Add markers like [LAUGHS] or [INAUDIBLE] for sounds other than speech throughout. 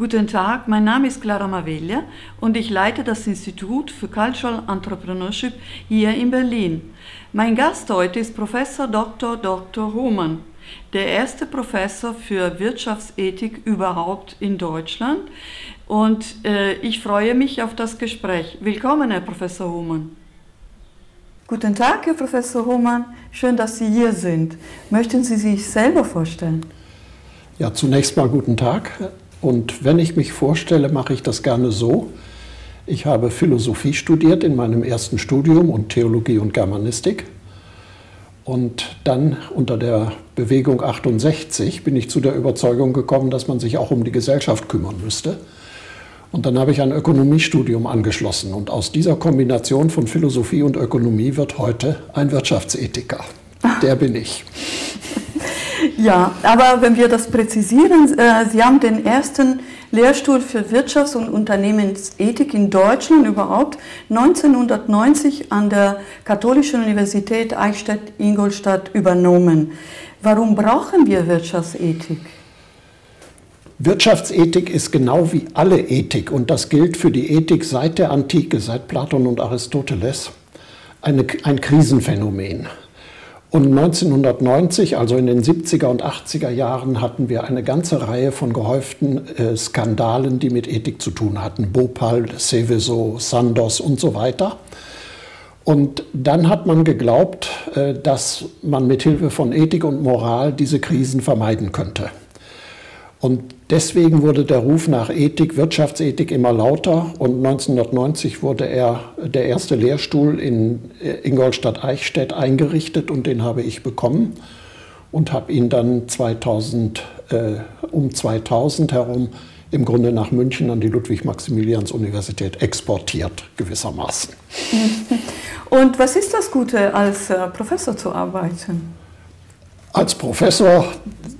Guten Tag, mein Name ist Clara Maveglia und ich leite das Institut für Cultural Entrepreneurship hier in Berlin. Mein Gast heute ist Professor Dr. Dr. Hohmann, der erste Professor für Wirtschaftsethik überhaupt in Deutschland. Und äh, ich freue mich auf das Gespräch. Willkommen, Herr Professor Hohmann. Guten Tag, Herr Professor Hohmann. Schön, dass Sie hier sind. Möchten Sie sich selber vorstellen? Ja, zunächst mal guten Tag. Und wenn ich mich vorstelle, mache ich das gerne so. Ich habe Philosophie studiert in meinem ersten Studium und Theologie und Germanistik. Und dann unter der Bewegung 68 bin ich zu der Überzeugung gekommen, dass man sich auch um die Gesellschaft kümmern müsste. Und dann habe ich ein Ökonomiestudium angeschlossen. Und aus dieser Kombination von Philosophie und Ökonomie wird heute ein Wirtschaftsethiker. Der bin ich. Ja, aber wenn wir das präzisieren, äh, Sie haben den ersten Lehrstuhl für Wirtschafts- und Unternehmensethik in Deutschland überhaupt 1990 an der Katholischen Universität Eichstätt-Ingolstadt übernommen. Warum brauchen wir Wirtschaftsethik? Wirtschaftsethik ist genau wie alle Ethik, und das gilt für die Ethik seit der Antike, seit Platon und Aristoteles, eine, ein Krisenphänomen. Und 1990, also in den 70er und 80er Jahren, hatten wir eine ganze Reihe von gehäuften äh, Skandalen, die mit Ethik zu tun hatten. Bhopal, Seveso, Sandos und so weiter. Und dann hat man geglaubt, äh, dass man mit Hilfe von Ethik und Moral diese Krisen vermeiden könnte. Und deswegen wurde der Ruf nach Ethik, Wirtschaftsethik immer lauter und 1990 wurde er der erste Lehrstuhl in Ingolstadt-Eichstätt eingerichtet und den habe ich bekommen und habe ihn dann 2000, äh, um 2000 herum im Grunde nach München an die Ludwig-Maximilians-Universität exportiert, gewissermaßen. [LAUGHS] Und was ist das Gute, als äh, Professor zu arbeiten? Als Professor,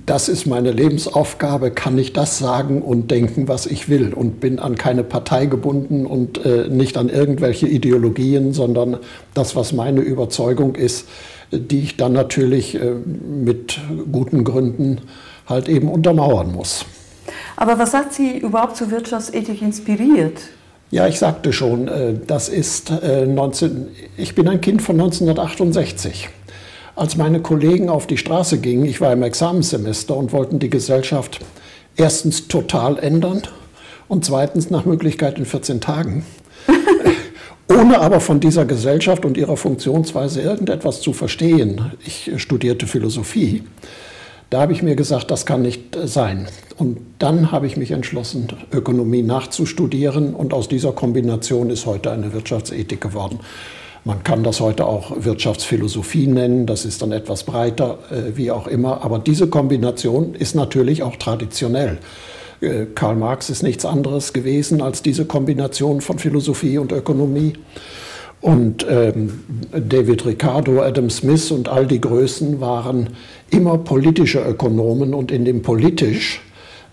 das ist meine Lebensaufgabe, kann ich das sagen und denken, was ich will und bin an keine Partei gebunden und äh, nicht an irgendwelche Ideologien, sondern das, was meine Überzeugung ist, die ich dann natürlich äh, mit guten Gründen halt eben untermauern muss. Aber was hat Sie überhaupt zur Wirtschaftsethik inspiriert? Ja, ich sagte schon, äh, das ist 19, äh, ich bin ein Kind von 1968 als meine Kollegen auf die Straße gingen, ich war im Examenssemester und wollten die Gesellschaft erstens total ändern und zweitens nach Möglichkeit in 14 Tagen, [LAUGHS] ohne aber von dieser Gesellschaft und ihrer Funktionsweise irgendetwas zu verstehen. Ich studierte Philosophie. Da habe ich mir gesagt, das kann nicht sein. Und dann habe ich mich entschlossen, Ökonomie nachzustudieren und aus dieser Kombination ist heute eine Wirtschaftsethik geworden. Man kann das heute auch Wirtschaftsphilosophie nennen, das ist dann etwas breiter, äh, wie auch immer. Aber diese Kombination ist natürlich auch traditionell. Äh, Karl Marx ist nichts anderes gewesen als diese Kombination von Philosophie und Ökonomie. Und ähm, David Ricardo, Adam Smith und all die Größen waren immer politische Ökonomen und in dem politisch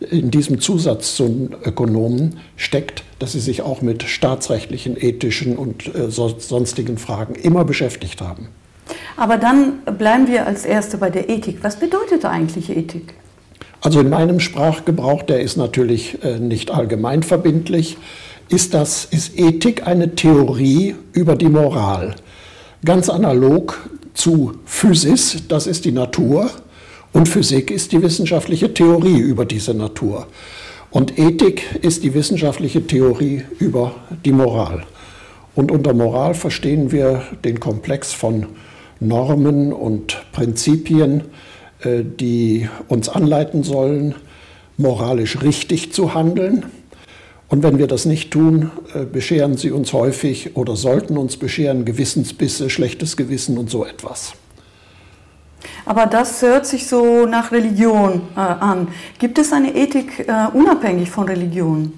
in diesem Zusatz zum Ökonomen steckt, dass sie sich auch mit staatsrechtlichen, ethischen und äh, sonstigen Fragen immer beschäftigt haben. Aber dann bleiben wir als Erste bei der Ethik. Was bedeutet eigentlich Ethik? Also in meinem Sprachgebrauch, der ist natürlich äh, nicht allgemein verbindlich, ist, das, ist Ethik eine Theorie über die Moral. Ganz analog zu Physis, das ist die Natur, und Physik ist die wissenschaftliche Theorie über diese Natur. Und Ethik ist die wissenschaftliche Theorie über die Moral. Und unter Moral verstehen wir den Komplex von Normen und Prinzipien, äh, die uns anleiten sollen, moralisch richtig zu handeln. Und wenn wir das nicht tun, äh, bescheren sie uns häufig oder sollten uns bescheren Gewissensbisse, schlechtes Gewissen und so etwas. Aber das hört sich so nach Religion äh, an. Gibt es eine Ethik äh, unabhängig von Religion?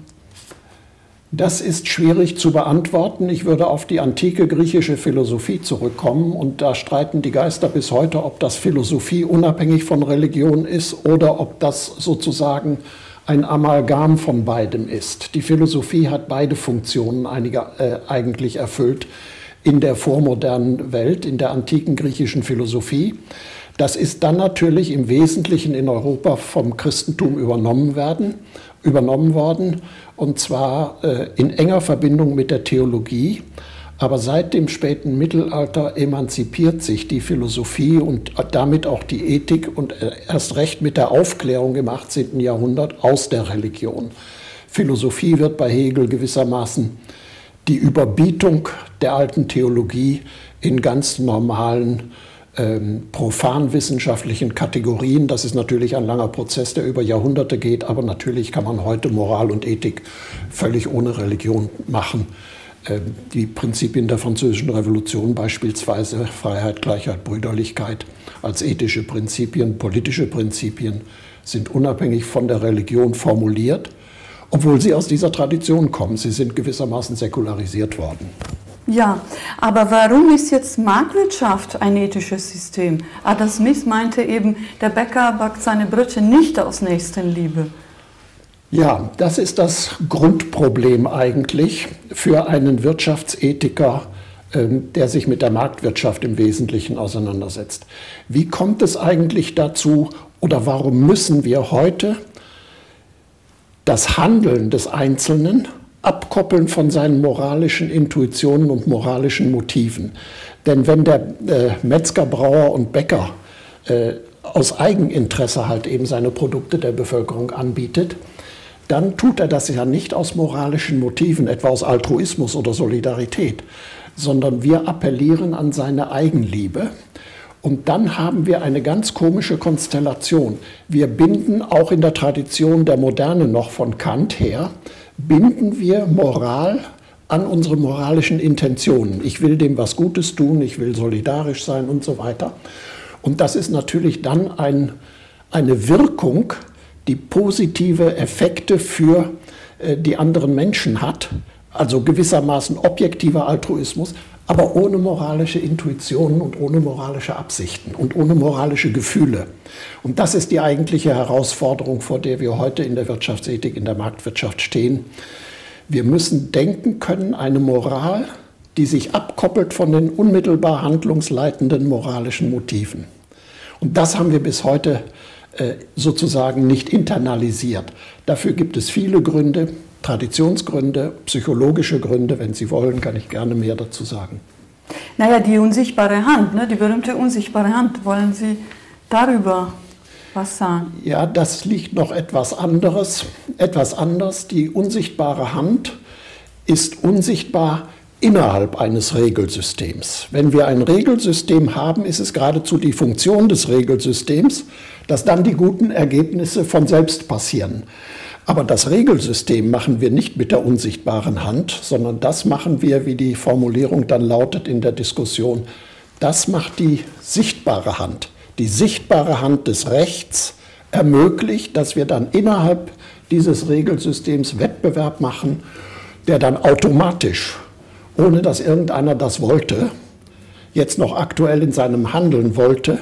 Das ist schwierig zu beantworten. Ich würde auf die antike griechische Philosophie zurückkommen und da streiten die Geister bis heute, ob das Philosophie unabhängig von Religion ist oder ob das sozusagen ein Amalgam von beidem ist. Die Philosophie hat beide Funktionen äh, eigentlich erfüllt in der vormodernen Welt, in der antiken griechischen Philosophie. Das ist dann natürlich im Wesentlichen in Europa vom Christentum übernommen werden übernommen worden, und zwar äh, in enger Verbindung mit der Theologie. Aber seit dem späten Mittelalter emanzipiert sich die Philosophie und damit auch die Ethik und äh, erst recht mit der Aufklärung im 18. Jahrhundert aus der Religion. Philosophie wird bei Hegel gewissermaßen die Überbietung der alten Theologie in ganz normalen ähm, profanwissenschaftlichen Kategorien. Das ist natürlich ein langer Prozess, der über Jahrhunderte geht, aber natürlich kann man heute Moral und Ethik völlig ohne Religion machen. Ähm, die Prinzipien der Französischen Revolution beispielsweise Freiheit, Gleichheit, Brüderlichkeit als ethische Prinzipien, politische Prinzipien sind unabhängig von der Religion formuliert, obwohl sie aus dieser Tradition kommen. Sie sind gewissermaßen säkularisiert worden. Ja, aber warum ist jetzt Marktwirtschaft ein ethisches System? Adam Smith meinte eben, der Bäcker backt seine Brötchen nicht aus Nächstenliebe. Ja, das ist das Grundproblem eigentlich für einen Wirtschaftsethiker, ähm, der sich mit der Marktwirtschaft im Wesentlichen auseinandersetzt. Wie kommt es eigentlich dazu oder warum müssen wir heute das Handeln des Einzelnen abkoppeln von seinen moralischen Intuitionen und moralischen Motiven? Denn wenn der äh, Metzger, Brauer und Bäcker äh, aus Eigeninteresse halt eben seine Produkte der Bevölkerung anbietet, dann tut er das ja nicht aus moralischen Motiven, etwa aus Altruismus oder Solidarität, sondern wir appellieren an seine Eigenliebe. Und dann haben wir eine ganz komische Konstellation. Wir binden auch in der Tradition der Moderne noch von Kant her, binden wir Moral an unsere moralischen Intentionen. Ich will dem was Gutes tun, ich will solidarisch sein und so weiter. Und das ist natürlich dann ein, eine Wirkung, die positive Effekte für äh, die anderen Menschen hat, also gewissermaßen objektiver Altruismus, aber ohne moralische Intuitionen und ohne moralische Absichten und ohne moralische Gefühle. Und das ist die eigentliche Herausforderung, vor der wir heute in der Wirtschaftsethik, in der Marktwirtschaft stehen. Wir müssen denken können, eine Moral, die sich abkoppelt von den unmittelbar handlungsleitenden moralischen Motiven. Und das haben wir bis heute äh, sozusagen nicht internalisiert. Dafür gibt es viele Gründe, Traditionsgründe, psychologische Gründe. Wenn Sie wollen, kann ich gerne mehr dazu sagen. Naja, die unsichtbare Hand, ne? die berühmte unsichtbare Hand. Wollen Sie darüber was sagen? Ja, das liegt noch etwas anderes. Etwas anders. Die unsichtbare Hand ist unsichtbar innerhalb eines Regelsystems. Wenn wir ein Regelsystem haben, ist es geradezu die Funktion des Regelsystems, dass dann die guten Ergebnisse von selbst passieren. Aber das Regelsystem machen wir nicht mit der unsichtbaren Hand, sondern das machen wir, wie die Formulierung dann lautet in der Diskussion, das macht die sichtbare Hand. Die sichtbare Hand des Rechts ermöglicht, dass wir dann innerhalb dieses Regelsystems Wettbewerb machen, der dann automatisch ohne dass irgendeiner das wollte, jetzt noch aktuell in seinem Handeln wollte,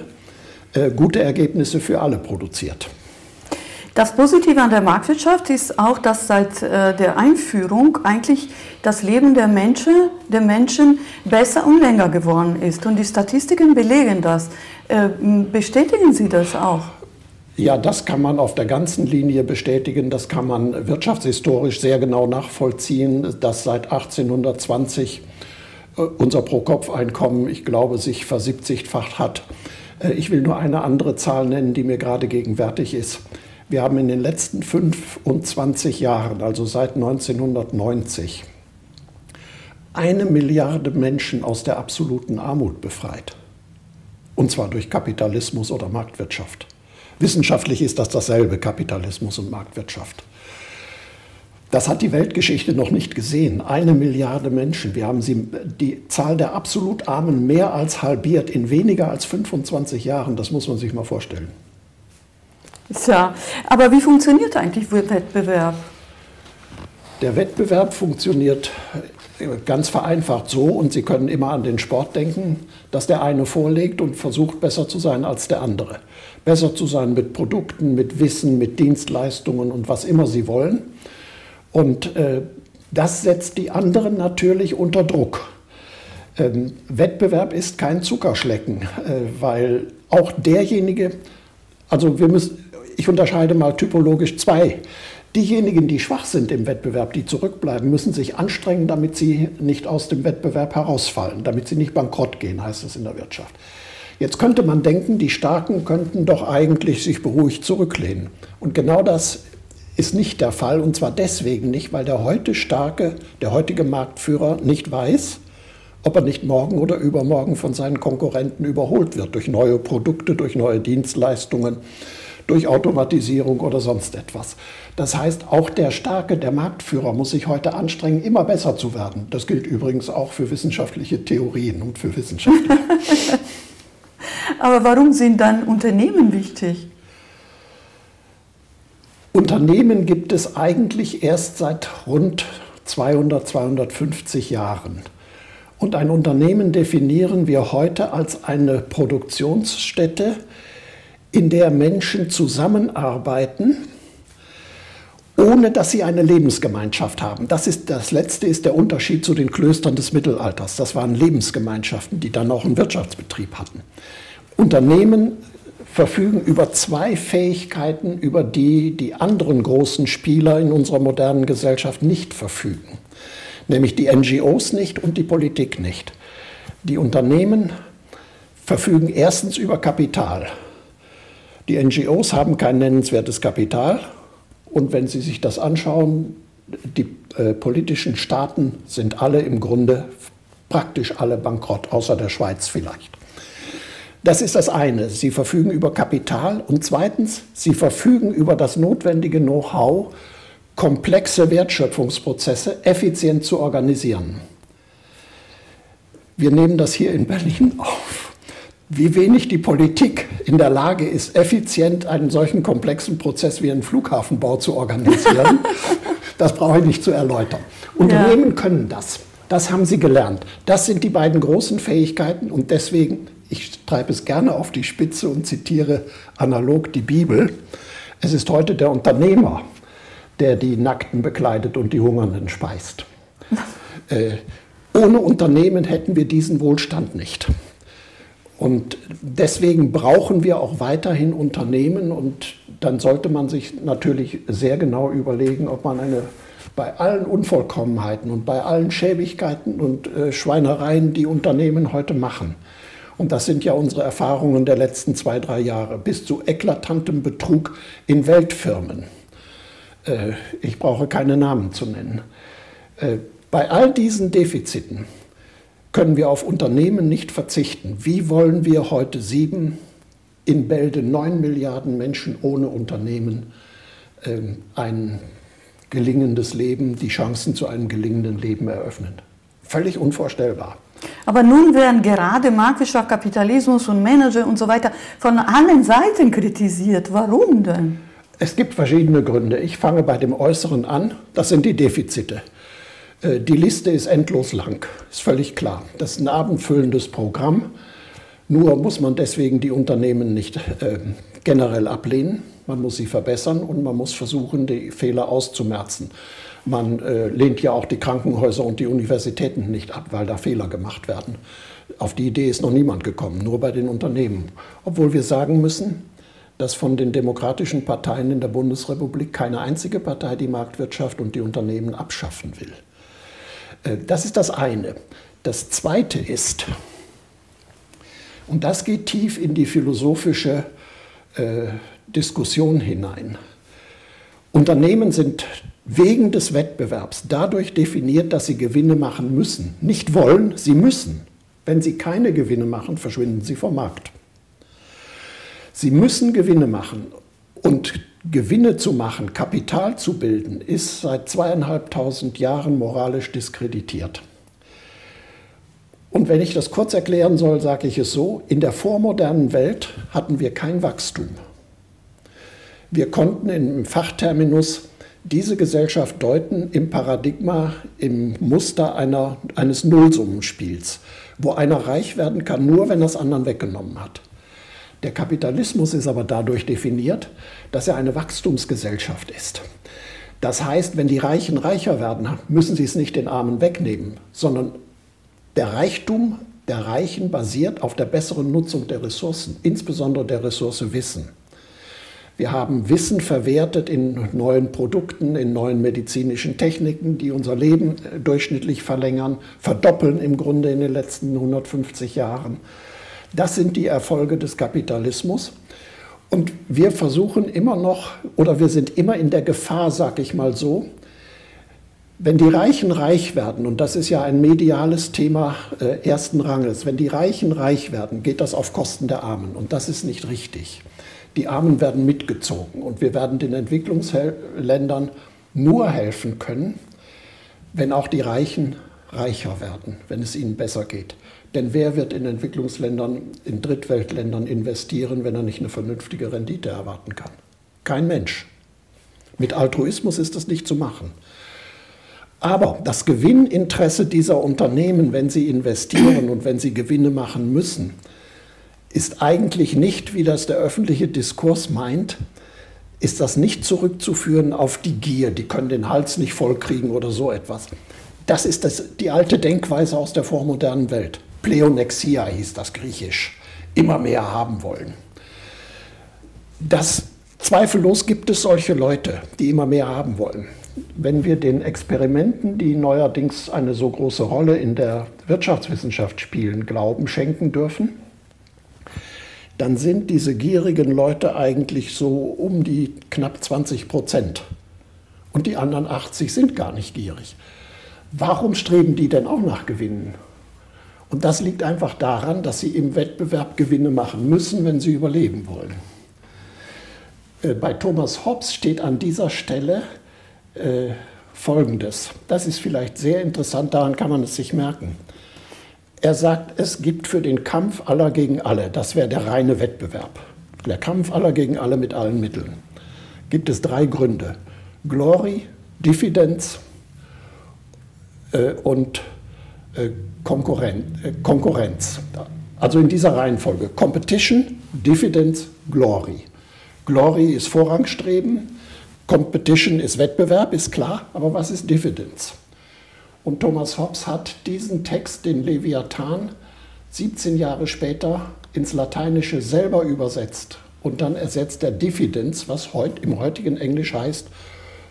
äh, gute Ergebnisse für alle produziert. Das Positive an der Marktwirtschaft ist auch, dass seit äh, der Einführung eigentlich das Leben der Menschen, der Menschen besser und länger geworden ist. Und die Statistiken belegen das. Äh, bestätigen Sie das auch? Ja, das kann man auf der ganzen Linie bestätigen. Das kann man wirtschaftshistorisch sehr genau nachvollziehen, dass seit 1820 äh, unser Pro-Kopf-Einkommen, ich glaube, sich versiebzigfacht hat. Ich will nur eine andere Zahl nennen, die mir gerade gegenwärtig ist. Wir haben in den letzten 25 Jahren, also seit 1990, eine Milliarde Menschen aus der absoluten Armut befreit. Und zwar durch Kapitalismus oder Marktwirtschaft. Wissenschaftlich ist das dasselbe, Kapitalismus und Marktwirtschaft. Das hat die Weltgeschichte noch nicht gesehen. Eine Milliarde Menschen. Wir haben sie, die Zahl der absolut Armen mehr als halbiert in weniger als 25 Jahren. Das muss man sich mal vorstellen. Ja, aber wie funktioniert eigentlich Wettbewerb? Der Wettbewerb funktioniert ganz vereinfacht so, und Sie können immer an den Sport denken, dass der eine vorlegt und versucht, besser zu sein als der andere. Besser zu sein mit Produkten, mit Wissen, mit Dienstleistungen und was immer Sie wollen. Und äh, das setzt die anderen natürlich unter Druck. Ähm, Wettbewerb ist kein Zuckerschlecken, äh, weil auch derjenige, also wir müssen, ich unterscheide mal typologisch zwei Diejenigen, die schwach sind im Wettbewerb, die zurückbleiben, müssen sich anstrengen, damit sie nicht aus dem Wettbewerb herausfallen, damit sie nicht bankrott gehen, heißt es in der Wirtschaft. Jetzt könnte man denken, die Starken könnten doch eigentlich sich beruhigt zurücklehnen. Und genau das ist nicht der Fall. Und zwar deswegen nicht, weil der heute starke, der heutige Marktführer nicht weiß, ob er nicht morgen oder übermorgen von seinen Konkurrenten überholt wird durch neue Produkte, durch neue Dienstleistungen, durch Automatisierung oder sonst etwas. Das heißt, auch der Starke, der Marktführer muss sich heute anstrengen, immer besser zu werden. Das gilt übrigens auch für wissenschaftliche Theorien und für Wissenschaftler. [LAUGHS] [LAUGHS] Aber warum sind dann Unternehmen wichtig? Unternehmen gibt es eigentlich erst seit rund 200, 250 Jahren. Und ein Unternehmen definieren wir heute als eine Produktionsstätte, in der Menschen zusammenarbeiten, ohne dass sie eine Lebensgemeinschaft haben. Das, ist, das letzte ist der Unterschied zu den Klöstern des Mittelalters. Das waren Lebensgemeinschaften, die dann auch einen Wirtschaftsbetrieb hatten. Unternehmen verfügen über zwei Fähigkeiten, über die die anderen großen Spieler in unserer modernen Gesellschaft nicht verfügen. Nämlich die NGOs nicht und die Politik nicht. Die Unternehmen verfügen erstens über Kapital. Die NGOs haben kein nennenswertes Kapital. Und wenn Sie sich das anschauen, die äh, politischen Staaten sind alle im Grunde praktisch alle bankrott, außer der Schweiz vielleicht. Das ist das eine. Sie verfügen über Kapital. Und zweitens, sie verfügen über das notwendige Know-how, komplexe Wertschöpfungsprozesse effizient zu organisieren. Wir nehmen das hier in Berlin auf wie wenig die Politik in der Lage ist, effizient einen solchen komplexen Prozess wie einen Flughafenbau zu organisieren, [LAUGHS] das brauche ich nicht zu erläutern. Unternehmen ja. können das. Das haben sie gelernt. Das sind die beiden großen Fähigkeiten und deswegen, ich treibe es gerne auf die Spitze und zitiere analog die Bibel, es ist heute der Unternehmer, der die Nackten bekleidet und die Hungernden speist. [LAUGHS] äh, ohne Unternehmen hätten wir diesen Wohlstand nicht. Und deswegen brauchen wir auch weiterhin Unternehmen und dann sollte man sich natürlich sehr genau überlegen, ob man eine bei allen Unvollkommenheiten und bei allen Schäbigkeiten und äh, Schweinereien, die Unternehmen heute machen, und das sind ja unsere Erfahrungen der letzten zwei, drei Jahre, bis zu eklatantem Betrug in Weltfirmen. Äh, ich brauche keine Namen zu nennen. Äh, bei all diesen Defiziten können wir auf Unternehmen nicht verzichten. Wie wollen wir heute sieben, in Bälde neun Milliarden Menschen ohne Unternehmen ähm, ein gelingendes Leben, die Chancen zu einem gelingenden Leben eröffnen? Völlig unvorstellbar. Aber nun werden gerade Marktwirtschaft, Kapitalismus und Manager und so weiter von allen Seiten kritisiert. Warum denn? Es gibt verschiedene Gründe. Ich fange bei dem Äußeren an. Das sind die Defizite. Äh, die Liste ist endlos lang, ist völlig klar. Das ist ein abendfüllendes Programm. Nur muss man deswegen die Unternehmen nicht äh, generell ablehnen. Man muss sie verbessern und man muss versuchen, die Fehler auszumerzen. Man äh, lehnt ja auch die Krankenhäuser und die Universitäten nicht ab, weil da Fehler gemacht werden. Auf die Idee ist noch niemand gekommen, nur bei den Unternehmen. Obwohl wir sagen müssen, dass von den demokratischen Parteien in der Bundesrepublik keine einzige Partei die Marktwirtschaft und die Unternehmen abschaffen will. Äh, das ist das eine. Das zweite ist, und das geht tief in die philosophische äh, Diskussion hinein. Unternehmen sind wegen des Wettbewerbs dadurch definiert, dass sie Gewinne machen müssen. Nicht wollen, sie müssen. Wenn sie keine Gewinne machen, verschwinden sie vom Markt. Sie müssen Gewinne machen. Und Gewinne zu machen, Kapital zu bilden, ist seit zweieinhalbtausend Jahren moralisch diskreditiert. Und wenn ich das kurz erklären soll, sage ich es so, in der vormodernen Welt hatten wir kein Wachstum. Wir konnten im Fachterminus diese Gesellschaft deuten im Paradigma, im Muster einer, eines Nullsummenspiels, wo einer reich werden kann, nur wenn es anderen weggenommen hat. Der Kapitalismus ist aber dadurch definiert, dass er eine Wachstumsgesellschaft ist. Das heißt, wenn die Reichen reicher werden, müssen sie es nicht den Armen wegnehmen, sondern der Reichtum der Reichen basiert auf der besseren Nutzung der Ressourcen, insbesondere der Ressource Wissen. Wir haben Wissen verwertet in neuen Produkten, in neuen medizinischen Techniken, die unser Leben durchschnittlich verlängern, verdoppeln im Grunde in den letzten 150 Jahren. Das sind die Erfolge des Kapitalismus. Und wir versuchen immer noch, oder wir sind immer in der Gefahr, sag ich mal so, wenn die Reichen reich werden, und das ist ja ein mediales Thema äh, ersten Ranges, wenn die Reichen reich werden, geht das auf Kosten der Armen. Und das ist nicht richtig. Die Armen werden mitgezogen und wir werden den Entwicklungsländern nur helfen können, wenn auch die Reichen reicher werden, wenn es ihnen besser geht. Denn wer wird in Entwicklungsländern, in Drittweltländern investieren, wenn er nicht eine vernünftige Rendite erwarten kann? Kein Mensch. Mit Altruismus ist das nicht zu machen. Aber das Gewinninteresse dieser Unternehmen, wenn sie investieren und wenn sie Gewinne machen müssen, ist eigentlich nicht, wie das der öffentliche Diskurs meint, ist das nicht zurückzuführen auf die Gier, die können den Hals nicht vollkriegen oder so etwas. Das ist das, die alte Denkweise aus der vormodernen Welt. Pleonexia hieß das griechisch. Immer mehr haben wollen. Das zweifellos gibt es solche Leute, die immer mehr haben wollen. Wenn wir den Experimenten, die neuerdings eine so große Rolle in der Wirtschaftswissenschaft spielen, Glauben schenken dürfen, dann sind diese gierigen Leute eigentlich so um die knapp 20 Prozent. Und die anderen 80 sind gar nicht gierig. Warum streben die denn auch nach Gewinnen? Und das liegt einfach daran, dass sie im Wettbewerb Gewinne machen müssen, wenn sie überleben wollen. Äh, bei Thomas Hobbes steht an dieser Stelle äh, Folgendes. Das ist vielleicht sehr interessant, daran kann man es sich merken. Er sagt, es gibt für den Kampf aller gegen alle, das wäre der reine Wettbewerb, der Kampf aller gegen alle mit allen Mitteln, gibt es drei Gründe. Glory, Diffidenz äh, und Konkurrenz. Also in dieser Reihenfolge. Competition, Diffidence, Glory. Glory ist Vorrangstreben, Competition ist Wettbewerb, ist klar, aber was ist Diffidence? Und Thomas Hobbes hat diesen Text, den Leviathan, 17 Jahre später ins Lateinische selber übersetzt. Und dann ersetzt er Diffidenz, was heut, im heutigen Englisch heißt,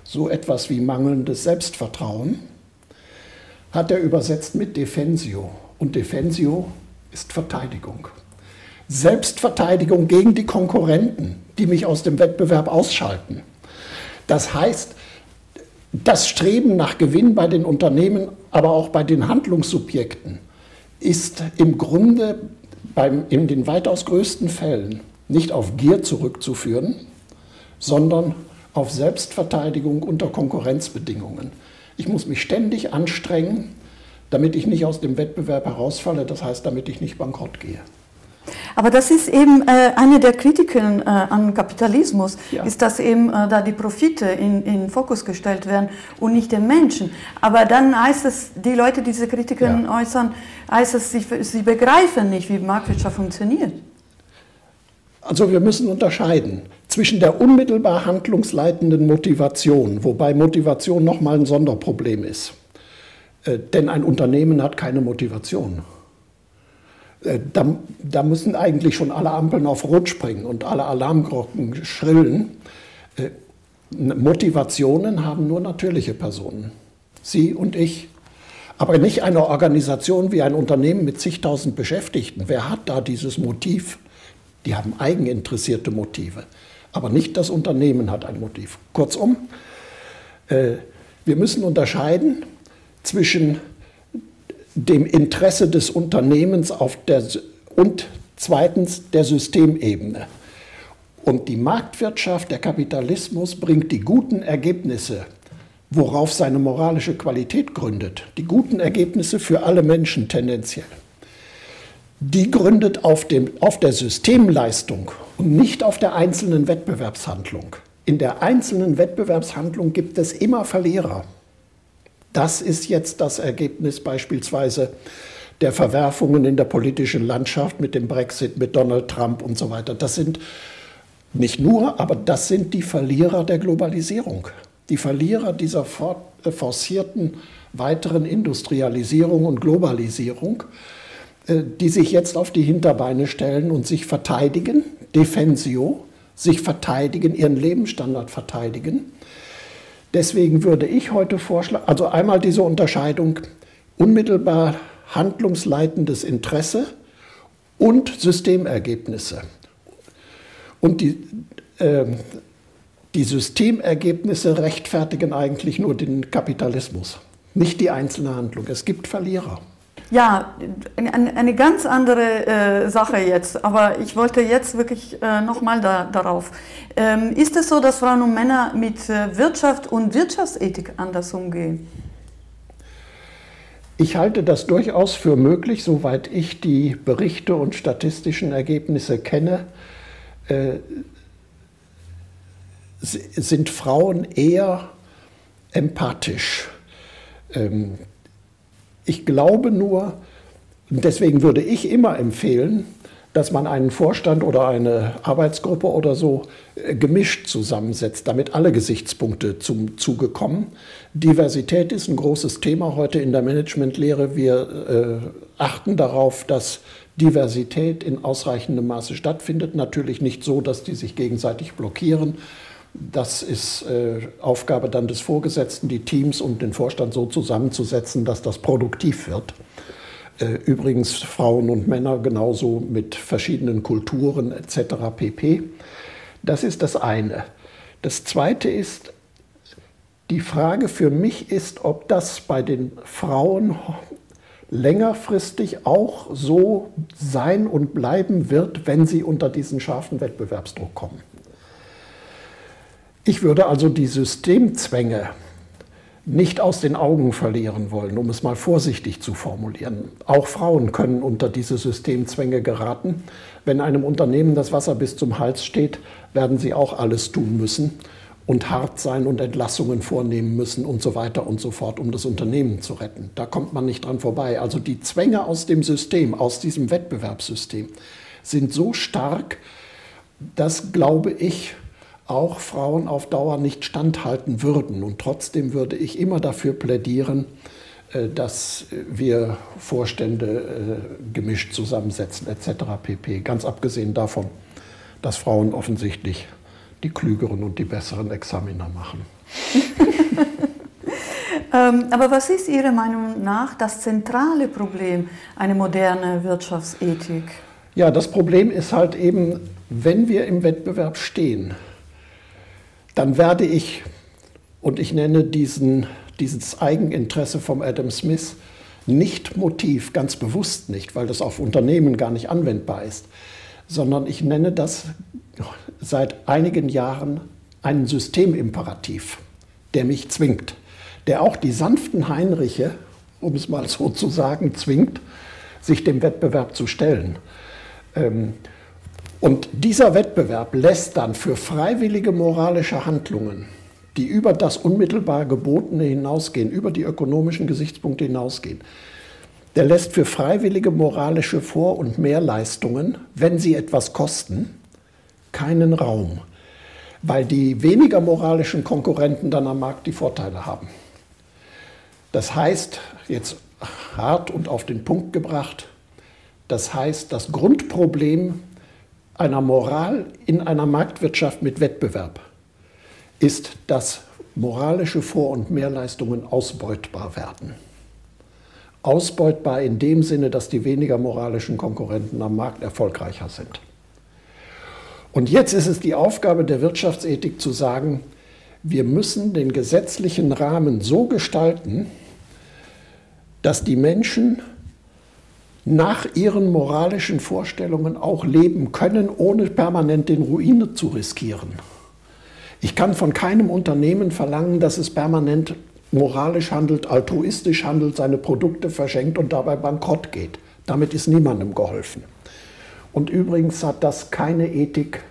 so etwas wie mangelndes Selbstvertrauen, hat er übersetzt mit Defensio. Und Defensio ist Verteidigung. Selbstverteidigung gegen die Konkurrenten, die mich aus dem Wettbewerb ausschalten. Das heißt, das Streben nach Gewinn bei den Unternehmen, aber auch bei den Handlungssubjekten ist im Grunde beim, in den weitaus größten Fällen nicht auf Gier zurückzuführen, sondern auf Selbstverteidigung unter Konkurrenzbedingungen. Ich muss mich ständig anstrengen, damit ich nicht aus dem Wettbewerb herausfalle, das heißt, damit ich nicht bankrott gehe. Aber das ist eben äh, eine der Kritiken äh, an Kapitalismus, ja. ist, dass eben äh, da die Profite in, in Fokus gestellt werden und nicht den Menschen. Aber dann heißt es, die Leute, die diese Kritiken ja. äußern, heißt es, sie, sie begreifen nicht, wie Marktwirtschaft funktioniert. Also wir müssen unterscheiden zwischen der unmittelbar handlungsleitenden Motivation, wobei Motivation nochmal ein Sonderproblem ist. Äh, denn ein Unternehmen hat keine Motivation. Äh, da, da, müssen eigentlich schon alle Ampeln auf Rot springen und alle Alarmglocken schrillen. Äh, Motivationen haben nur natürliche Personen. Sie und ich. Aber nicht eine Organisation wie ein Unternehmen mit zigtausend Beschäftigten. Wer hat da dieses Motiv? Die haben eigeninteressierte Motive. Aber nicht das Unternehmen hat ein Motiv. Kurzum, äh, wir müssen unterscheiden zwischen dem Interesse des Unternehmens auf der, und zweitens der Systemebene. Und die Marktwirtschaft, der Kapitalismus bringt die guten Ergebnisse, worauf seine moralische Qualität gründet, die guten Ergebnisse für alle Menschen tendenziell. Die gründet auf, dem, auf der Systemleistung und nicht auf der einzelnen Wettbewerbshandlung. In der einzelnen Wettbewerbshandlung gibt es immer Verlierer. Das ist jetzt das Ergebnis beispielsweise der Verwerfungen in der politischen Landschaft mit dem Brexit, mit Donald Trump und so weiter. Das sind nicht nur, aber das sind die Verlierer der Globalisierung. Die Verlierer dieser äh, forcierten weiteren Industrialisierung und Globalisierung, die sich jetzt auf die Hinterbeine stellen und sich verteidigen, Defensio, sich verteidigen, ihren Lebensstandard verteidigen. Deswegen würde ich heute vorschlagen, also einmal diese Unterscheidung unmittelbar handlungsleitendes Interesse und Systemergebnisse. Und die, äh, die Systemergebnisse rechtfertigen eigentlich nur den Kapitalismus, nicht die einzelne Handlung. Es gibt Verlierer. Ja, eine, eine ganz andere äh, Sache jetzt, aber ich wollte jetzt wirklich äh, nochmal da, darauf. Ähm, ist es so, dass Frauen und Männer mit äh, Wirtschaft und Wirtschaftsethik anders umgehen? Ich halte das durchaus für möglich, soweit ich die Berichte und statistischen Ergebnisse kenne. Äh, sind Frauen eher empathisch. Ähm, ich glaube nur, deswegen würde ich immer empfehlen, dass man einen Vorstand oder eine Arbeitsgruppe oder so äh, gemischt zusammensetzt, damit alle Gesichtspunkte zum Zuge kommen. Diversität ist ein großes Thema heute in der Managementlehre. Wir äh, achten darauf, dass Diversität in ausreichendem Maße stattfindet. Natürlich nicht so, dass die sich gegenseitig blockieren, das ist äh, Aufgabe dann des Vorgesetzten, die Teams und den Vorstand so zusammenzusetzen, dass das produktiv wird. Äh, übrigens Frauen und Männer genauso mit verschiedenen Kulturen etc. pp. Das ist das eine. Das zweite ist, die Frage für mich ist, ob das bei den Frauen längerfristig auch so sein und bleiben wird, wenn sie unter diesen scharfen Wettbewerbsdruck kommen. Ich würde also die Systemzwänge nicht aus den Augen verlieren wollen, um es mal vorsichtig zu formulieren. Auch Frauen können unter diese Systemzwänge geraten. Wenn einem Unternehmen das Wasser bis zum Hals steht, werden sie auch alles tun müssen und hart sein und Entlassungen vornehmen müssen und so weiter und so fort, um das Unternehmen zu retten. Da kommt man nicht dran vorbei. Also die Zwänge aus dem System, aus diesem Wettbewerbssystem sind so stark, dass, glaube ich, auch Frauen auf Dauer nicht standhalten würden. Und trotzdem würde ich immer dafür plädieren, äh, dass wir Vorstände äh, gemischt zusammensetzen etc. pp. Ganz abgesehen davon, dass Frauen offensichtlich die klügeren und die besseren Examiner machen. [LAUGHS] ähm, aber was ist Ihrer Meinung nach das zentrale Problem einer modernen Wirtschaftsethik? Ja, das Problem ist halt eben, wenn wir im Wettbewerb stehen, dann werde ich, und ich nenne diesen, dieses Eigeninteresse vom Adam Smith nicht Motiv, ganz bewusst nicht, weil das auf Unternehmen gar nicht anwendbar ist, sondern ich nenne das seit einigen Jahren einen Systemimperativ, der mich zwingt, der auch die sanften Heinriche, um es mal so zu sagen, zwingt, sich dem Wettbewerb zu stellen. Ähm, und dieser Wettbewerb lässt dann für freiwillige moralische Handlungen, die über das unmittelbar Gebotene hinausgehen, über die ökonomischen Gesichtspunkte hinausgehen, der lässt für freiwillige moralische Vor- und Mehrleistungen, wenn sie etwas kosten, keinen Raum, weil die weniger moralischen Konkurrenten dann am Markt die Vorteile haben. Das heißt, jetzt hart und auf den Punkt gebracht, das heißt, das Grundproblem einer Moral in einer Marktwirtschaft mit Wettbewerb ist, dass moralische Vor- und Mehrleistungen ausbeutbar werden. Ausbeutbar in dem Sinne, dass die weniger moralischen Konkurrenten am Markt erfolgreicher sind. Und jetzt ist es die Aufgabe der Wirtschaftsethik zu sagen, wir müssen den gesetzlichen Rahmen so gestalten, dass die Menschen nach ihren moralischen Vorstellungen auch leben können, ohne permanent den Ruin zu riskieren. Ich kann von keinem Unternehmen verlangen, dass es permanent moralisch handelt, altruistisch handelt, seine Produkte verschenkt und dabei bankrott geht. Damit ist niemandem geholfen. Und übrigens hat das keine Ethik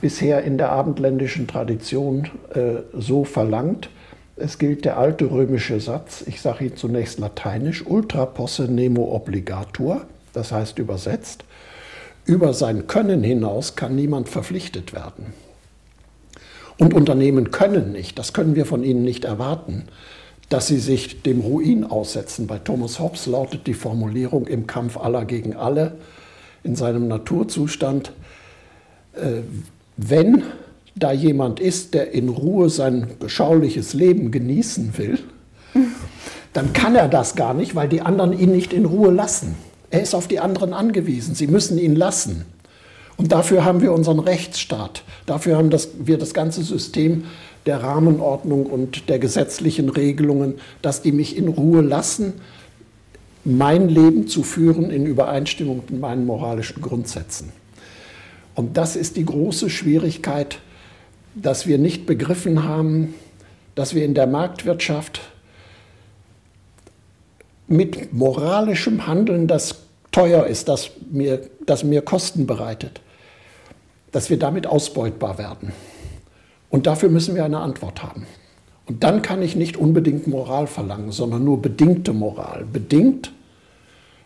bisher in der abendländischen Tradition äh, so verlangt. Es gilt der alte römische Satz, ich sage ihn zunächst lateinisch, ultra posse nemo obligatur, das heißt übersetzt, über sein Können hinaus kann niemand verpflichtet werden. Und Unternehmen können nicht, das können wir von ihnen nicht erwarten, dass sie sich dem Ruin aussetzen. Bei Thomas Hobbes lautet die Formulierung im Kampf aller gegen alle in seinem Naturzustand, äh, wenn da jemand ist, der in Ruhe sein beschauliches Leben genießen will, dann kann er das gar nicht, weil die anderen ihn nicht in Ruhe lassen. Er ist auf die anderen angewiesen. Sie müssen ihn lassen. Und dafür haben wir unseren Rechtsstaat. Dafür haben das, wir das ganze System der Rahmenordnung und der gesetzlichen Regelungen, dass die mich in Ruhe lassen, mein Leben zu führen in Übereinstimmung mit meinen moralischen Grundsätzen. Und das ist die große Schwierigkeit, dass wir nicht begriffen haben, dass wir in der Marktwirtschaft mit moralischem Handeln, das teuer ist, das mir, das mir Kosten bereitet, dass wir damit ausbeutbar werden. Und dafür müssen wir eine Antwort haben. Und dann kann ich nicht unbedingt Moral verlangen, sondern nur bedingte Moral. Bedingt,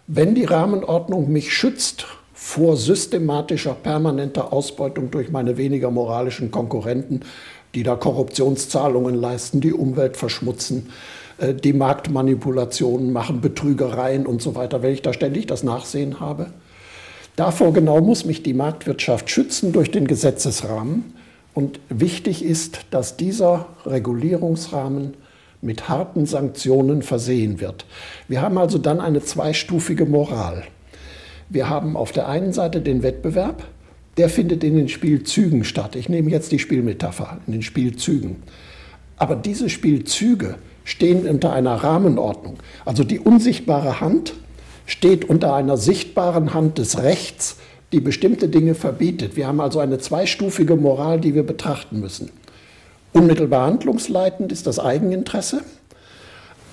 wenn die Rahmenordnung mich schützt vor systematischer, permanenter Ausbeutung durch meine weniger moralischen Konkurrenten, die da Korruptionszahlungen leisten, die Umwelt verschmutzen, äh, die Marktmanipulationen machen, Betrügereien und so weiter, wenn ich da ständig das Nachsehen habe. Davor genau muss mich die Marktwirtschaft schützen durch den Gesetzesrahmen. Und wichtig ist, dass dieser Regulierungsrahmen mit harten Sanktionen versehen wird. Wir haben also dann eine zweistufige Moral. Wir haben auf der einen Seite den Wettbewerb, der findet in den Spielzügen statt. Ich nehme jetzt die Spielmetapher, in den Spielzügen. Aber diese Spielzüge stehen unter einer Rahmenordnung. Also die unsichtbare Hand steht unter einer sichtbaren Hand des Rechts, die bestimmte Dinge verbietet. Wir haben also eine zweistufige Moral, die wir betrachten müssen. Unmittelbar handlungsleitend ist das Eigeninteresse.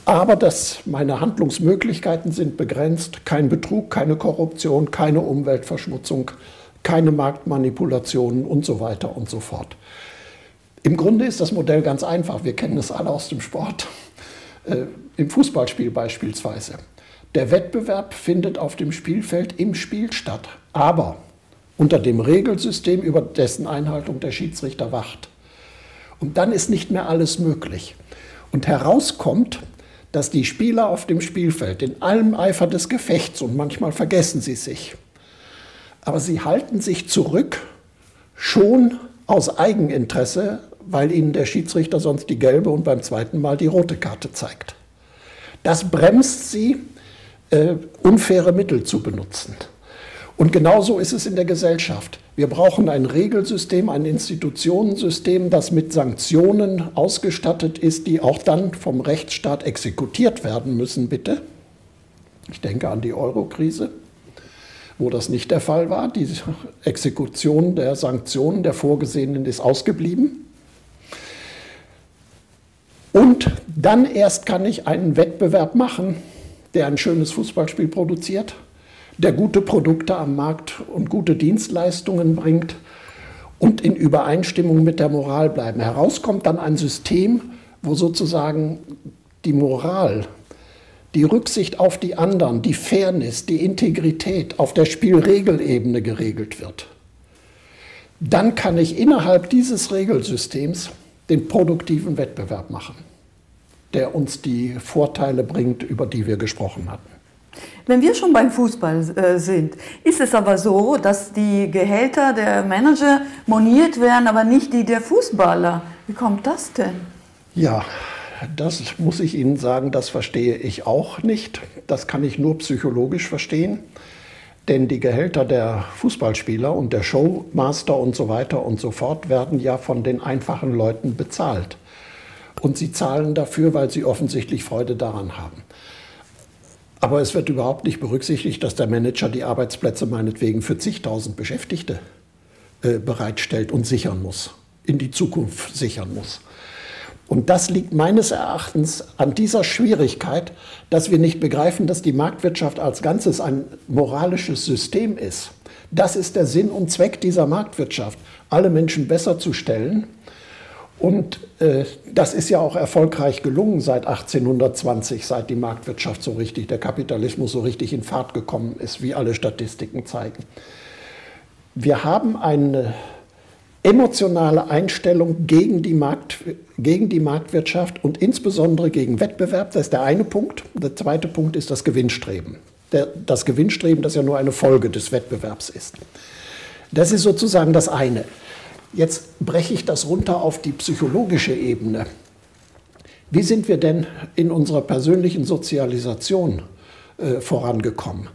Aber dass meine Handlungsmöglichkeiten sind begrenzt, kein Betrug, keine Korruption, keine Umweltverschmutzung, keine Marktmanipulationen und so weiter und so fort. Im Grunde ist das Modell ganz einfach. Wir kennen es alle aus dem Sport, äh, im Fußballspiel beispielsweise. Der Wettbewerb findet auf dem Spielfeld im Spiel statt, aber unter dem Regelsystem, über dessen Einhaltung der Schiedsrichter wacht. Und dann ist nicht mehr alles möglich. Und herauskommt, dass die Spieler auf dem Spielfeld in allem Eifer des Gefechts und manchmal vergessen sie sich, aber sie halten sich zurück schon aus Eigeninteresse, weil ihnen der Schiedsrichter sonst die gelbe und beim zweiten Mal die rote Karte zeigt. Das bremst sie, äh, unfaire Mittel zu benutzen. Und genauso ist es in der Gesellschaft. Wir brauchen ein Regelsystem, ein Institutionensystem, das mit Sanktionen ausgestattet ist, die auch dann vom Rechtsstaat exekutiert werden müssen, bitte. Ich denke an die Euro-Krise, wo das nicht der Fall war. Die Exekution der Sanktionen, der vorgesehenen, ist ausgeblieben. Und dann erst kann ich einen Wettbewerb machen, der ein schönes Fußballspiel produziert der gute Produkte am Markt und gute Dienstleistungen bringt und in Übereinstimmung mit der Moral bleiben. Herauskommt dann ein System, wo sozusagen die Moral, die Rücksicht auf die anderen, die Fairness, die Integrität auf der Spielregelebene geregelt wird. Dann kann ich innerhalb dieses Regelsystems den produktiven Wettbewerb machen, der uns die Vorteile bringt, über die wir gesprochen hatten. Wenn wir schon beim Fußball äh, sind, ist es aber so, dass die Gehälter der Manager moniert werden, aber nicht die der Fußballer. Wie kommt das denn? Ja, das muss ich Ihnen sagen, das verstehe ich auch nicht. Das kann ich nur psychologisch verstehen. Denn die Gehälter der Fußballspieler und der Showmaster und so weiter und so fort werden ja von den einfachen Leuten bezahlt. Und sie zahlen dafür, weil sie offensichtlich Freude daran haben. Aber es wird überhaupt nicht berücksichtigt, dass der Manager die Arbeitsplätze meinetwegen für zigtausend Beschäftigte äh, bereitstellt und sichern muss, in die Zukunft sichern muss. Und das liegt meines Erachtens an dieser Schwierigkeit, dass wir nicht begreifen, dass die Marktwirtschaft als Ganzes ein moralisches System ist. Das ist der Sinn und Zweck dieser Marktwirtschaft, alle Menschen besser zu stellen und äh, das ist ja auch erfolgreich gelungen seit 1820, seit die Marktwirtschaft so richtig, der Kapitalismus so richtig in Fahrt gekommen ist, wie alle Statistiken zeigen. Wir haben eine emotionale Einstellung gegen die, Markt, gegen die Marktwirtschaft und insbesondere gegen Wettbewerb. Das ist der eine Punkt. Der zweite Punkt ist das Gewinnstreben. Der, das Gewinnstreben, das ja nur eine Folge des Wettbewerbs ist. Das ist sozusagen das eine. Jetzt breche ich das runter auf die psychologische Ebene. Wie sind wir denn in unserer persönlichen Sozialisation äh, vorangekommen?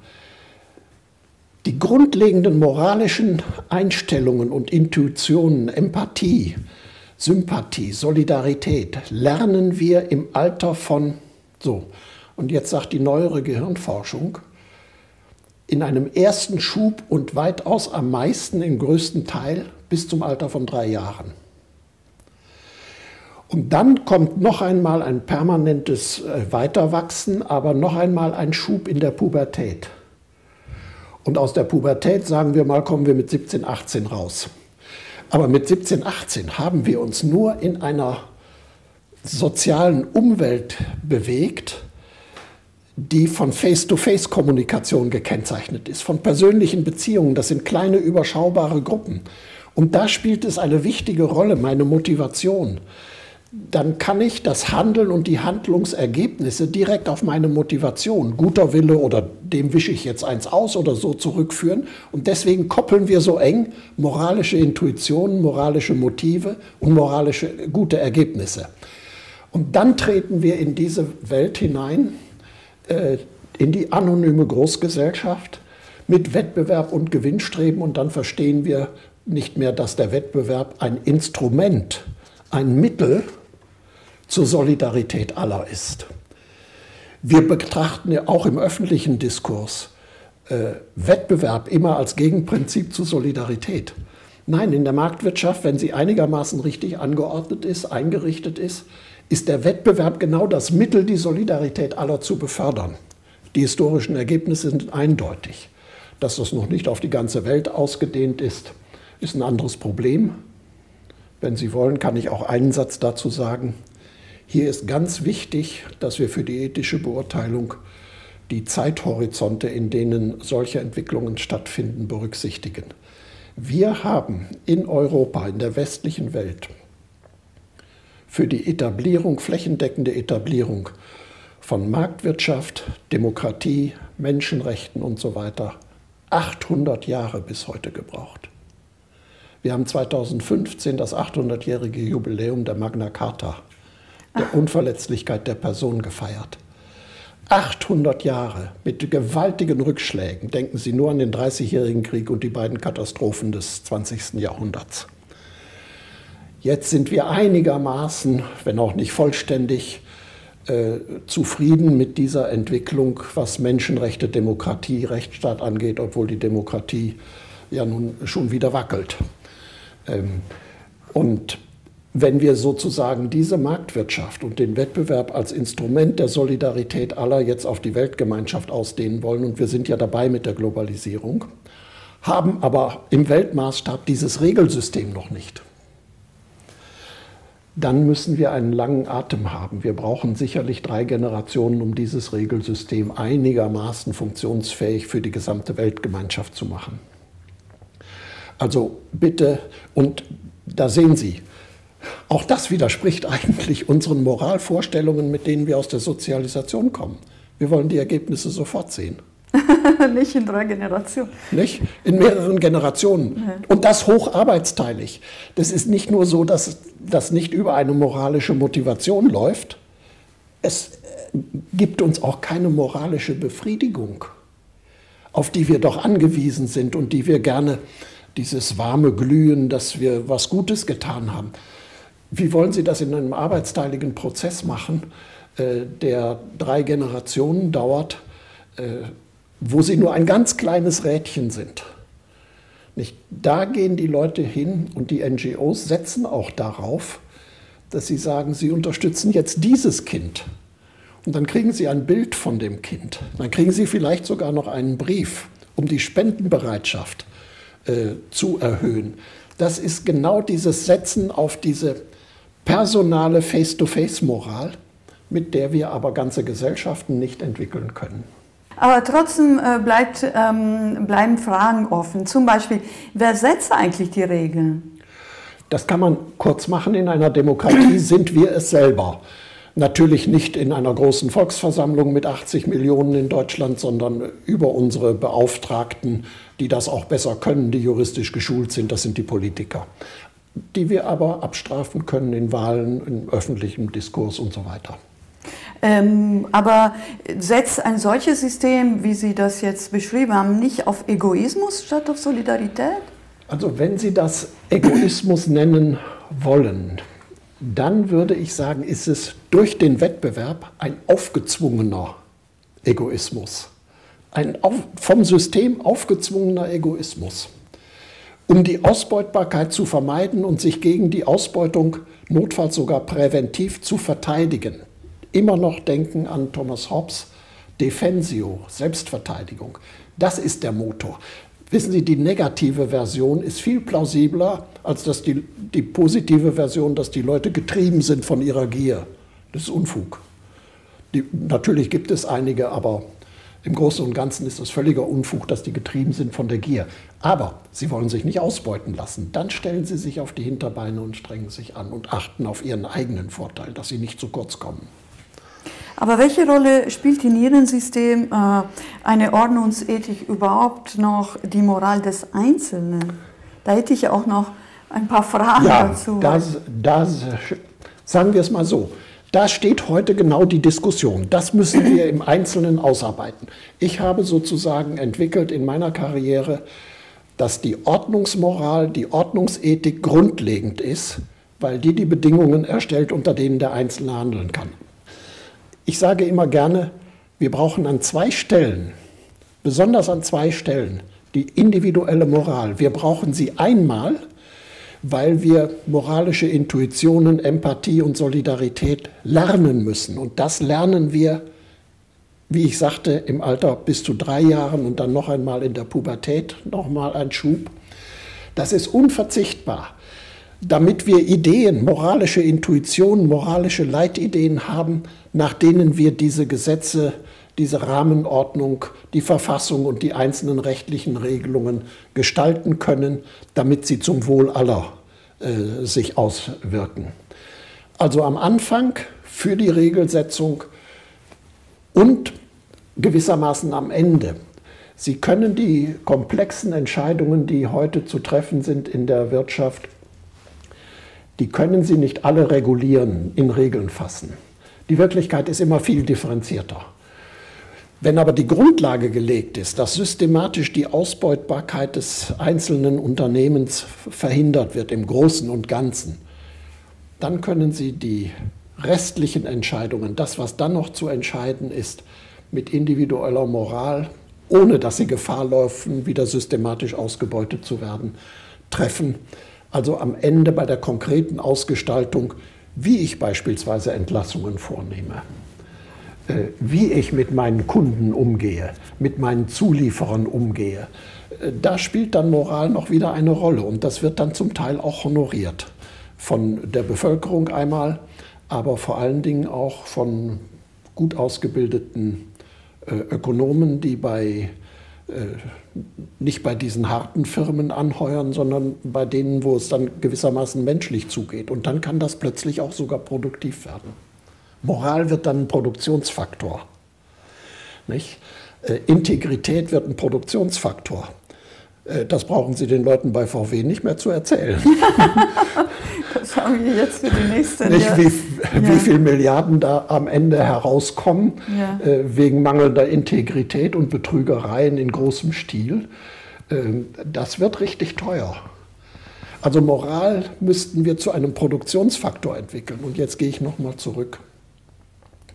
Die grundlegenden moralischen Einstellungen und Intuitionen, Empathie, Sympathie, Solidarität lernen wir im Alter von so. Und jetzt sagt die neuere Gehirnforschung, in einem ersten Schub und weitaus am meisten, im größten Teil, bis zum Alter von drei Jahren. Und dann kommt noch einmal ein permanentes äh, Weiterwachsen, aber noch einmal ein Schub in der Pubertät. Und aus der Pubertät, sagen wir mal, kommen wir mit 17, 18 raus. Aber mit 17, 18 haben wir uns nur in einer sozialen Umwelt bewegt, die von Face-to-Face-Kommunikation gekennzeichnet ist, von persönlichen Beziehungen. Das sind kleine, überschaubare Gruppen. Und da spielt es eine wichtige Rolle, meine Motivation dann kann ich das Handeln und die Handlungsergebnisse direkt auf meine Motivation, guter Wille oder dem wische ich jetzt eins aus oder so zurückführen. Und deswegen koppeln wir so eng moralische Intuitionen, moralische Motive und moralische gute Ergebnisse. Und dann treten wir in diese Welt hinein, äh, in die anonyme Großgesellschaft mit Wettbewerb und Gewinnstreben und dann verstehen wir nicht mehr, dass der Wettbewerb ein Instrument, ein Mittel zur Solidarität aller ist. Wir betrachten ja auch im öffentlichen Diskurs äh, Wettbewerb immer als Gegenprinzip zu Solidarität. Nein, in der Marktwirtschaft, wenn sie einigermaßen richtig angeordnet ist, eingerichtet ist, ist der Wettbewerb genau das Mittel, die Solidarität aller zu befördern. Die historischen Ergebnisse sind eindeutig. Dass das noch nicht auf die ganze Welt ausgedehnt ist, ist ein anderes Problem. Wenn Sie wollen, kann ich auch einen Satz dazu sagen. Hier ist ganz wichtig, dass wir für die ethische Beurteilung die Zeithorizonte, in denen solche Entwicklungen stattfinden, berücksichtigen. Wir haben in Europa, in der westlichen Welt, für die Etablierung, flächendeckende Etablierung von Marktwirtschaft, Demokratie, Menschenrechten und so weiter 800 Jahre bis heute gebraucht. Wir haben 2015 das 800-jährige Jubiläum der Magna Carta der Unverletzlichkeit der Person gefeiert. 800 Jahre mit gewaltigen Rückschlägen. Denken Sie nur an den Dreißigjährigen Krieg und die beiden Katastrophen des 20. Jahrhunderts. Jetzt sind wir einigermaßen, wenn auch nicht vollständig, äh, zufrieden mit dieser Entwicklung, was Menschenrechte, Demokratie, Rechtsstaat angeht, obwohl die Demokratie ja nun schon wieder wackelt. Ähm, und wenn wir sozusagen diese Marktwirtschaft und den Wettbewerb als Instrument der Solidarität aller jetzt auf die Weltgemeinschaft ausdehnen wollen, und wir sind ja dabei mit der Globalisierung, haben aber im Weltmaßstab dieses Regelsystem noch nicht. Dann müssen wir einen langen Atem haben. Wir brauchen sicherlich drei Generationen, um dieses Regelsystem einigermaßen funktionsfähig für die gesamte Weltgemeinschaft zu machen. Also bitte, und da sehen Sie, auch das widerspricht [LAUGHS] eigentlich unseren Moralvorstellungen, mit denen wir aus der Sozialisation kommen. Wir wollen die Ergebnisse sofort sehen. [LAUGHS] nicht in drei Generationen. Nicht? In mehreren Generationen. Und das hocharbeitsteilig. Das ist nicht nur so, dass das nicht über eine moralische Motivation läuft. Es äh, gibt uns auch keine moralische Befriedigung, auf die wir doch angewiesen sind und die wir gerne, dieses warme Glühen, dass wir was Gutes getan haben. Wie wollen Sie das in einem arbeitsteiligen Prozess machen, äh, der drei Generationen dauert, äh, wo Sie nur ein ganz kleines Rädchen sind? Nicht? Da gehen die Leute hin und die NGOs setzen auch darauf, dass sie sagen, sie unterstützen jetzt dieses Kind. Und dann kriegen sie ein Bild von dem Kind. Dann kriegen sie vielleicht sogar noch einen Brief, um die Spendenbereitschaft äh, zu erhöhen. Das ist genau dieses Setzen auf diese personale Face-to-Face-Moral, mit der wir aber ganze Gesellschaften nicht entwickeln können. Aber trotzdem äh, bleibt, ähm, bleiben Fragen offen. Zum Beispiel, wer setzt eigentlich die Regeln? Das kann man kurz machen. In einer Demokratie [CLEARS THROAT] sind wir es selber. Natürlich nicht in einer großen Volksversammlung mit 80 Millionen in Deutschland, sondern über unsere Beauftragten, die das auch besser können, die juristisch geschult sind. Das sind die Politiker. die wir aber abstrafen können in Wahlen, im öffentlichen Diskurs und so weiter. Ähm, aber setzt ein solches System, wie Sie das jetzt beschrieben haben, nicht auf Egoismus statt auf Solidarität? Also wenn Sie das Egoismus nennen wollen, dann würde ich sagen, ist es durch den Wettbewerb ein aufgezwungener Egoismus. Ein vom System aufgezwungener Egoismus. Um die Ausbeutbarkeit zu vermeiden und sich gegen die Ausbeutung notfalls sogar präventiv zu verteidigen immer noch denken an Thomas Hobbes, Defensio, Selbstverteidigung. Das ist der Motor. Wissen Sie, die negative Version ist viel plausibler als dass die, die positive Version, dass die Leute getrieben sind von ihrer Gier. Das ist Unfug. Die, natürlich gibt es einige, aber im Großen und Ganzen ist das völliger Unfug, dass die getrieben sind von der Gier. Aber sie wollen sich nicht ausbeuten lassen. Dann stellen sie sich auf die Hinterbeine und strengen sich an und achten auf ihren eigenen Vorteil, dass sie nicht zu kurz kommen. Aber welche Rolle spielt in Ihrem System äh, eine Ordnungsethik überhaupt noch die Moral des Einzelnen? Da hätte ich auch noch ein paar Fragen ja, dazu. Das, das, sagen wir es mal so. Da steht heute genau die Diskussion. Das müssen wir im Einzelnen ausarbeiten. Ich habe sozusagen entwickelt in meiner Karriere, dass die Ordnungsmoral, die Ordnungsethik grundlegend ist, weil die die Bedingungen erstellt, unter denen der Einzelne handeln kann. Ich sage immer gerne, wir brauchen an zwei Stellen, besonders an zwei Stellen, die individuelle Moral. Wir brauchen sie einmal, weil wir moralische Intuitionen, Empathie und Solidarität lernen müssen. Und das lernen wir, wie ich sagte, im Alter bis zu drei Jahren und dann noch einmal in der Pubertät, nochmal ein Schub. Das ist unverzichtbar damit wir Ideen, moralische Intuitionen, moralische Leitideen haben, nach denen wir diese Gesetze, diese Rahmenordnung, die Verfassung und die einzelnen rechtlichen Regelungen gestalten können, damit sie zum Wohl aller äh, sich auswirken. Also am Anfang für die Regelsetzung und gewissermaßen am Ende. Sie können die komplexen Entscheidungen, die heute zu treffen sind in der Wirtschaft, die können Sie nicht alle regulieren, in Regeln fassen. Die Wirklichkeit ist immer viel differenzierter. Wenn aber die Grundlage gelegt ist, dass systematisch die Ausbeutbarkeit des einzelnen Unternehmens verhindert wird im Großen und Ganzen, dann können Sie die restlichen Entscheidungen, das, was dann noch zu entscheiden ist, mit individueller Moral, ohne dass sie Gefahr laufen, wieder systematisch ausgebeutet zu werden, treffen. Also am Ende bei der konkreten Ausgestaltung, wie ich beispielsweise Entlassungen vornehme, wie ich mit meinen Kunden umgehe, mit meinen Zulieferern umgehe. Äh, da spielt dann Moral noch wieder eine Rolle und das wird dann zum Teil auch honoriert. Von der Bevölkerung einmal, aber vor allen Dingen auch von gut ausgebildeten äh, Ökonomen, die bei äh, nicht bei diesen harten Firmen anheuern, sondern bei denen, wo es dann gewissermaßen menschlich zugeht. Und dann kann das plötzlich auch sogar produktiv werden. Moral wird dann ein Produktionsfaktor. Nicht? Äh, Integrität wird ein Produktionsfaktor. Äh, das brauchen Sie den Leuten bei VW nicht mehr zu erzählen. [LAUGHS] das haben wir jetzt für die nächste. Nicht, wie, ja. wie viele Milliarden da am Ende herauskommen, ja. äh, wegen mangelnder Integrität und Betrügereien in großem Stil. Äh, das wird richtig teuer. Also Moral müssten wir zu einem Produktionsfaktor entwickeln. Und jetzt gehe ich nochmal zurück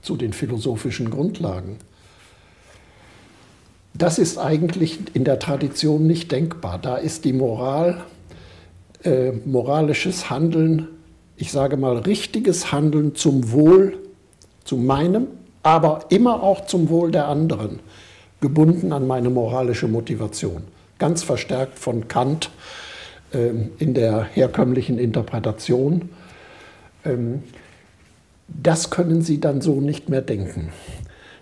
zu den philosophischen Grundlagen. Das ist eigentlich in der Tradition nicht denkbar. Da ist die Moral, äh, moralisches Handeln, ich sage mal richtiges Handeln zum Wohl, zu meinem, aber immer auch zum Wohl der anderen, gebunden an meine moralische Motivation. Ganz verstärkt von Kant äh, in der herkömmlichen Interpretation. Ähm, das können Sie dann so nicht mehr denken.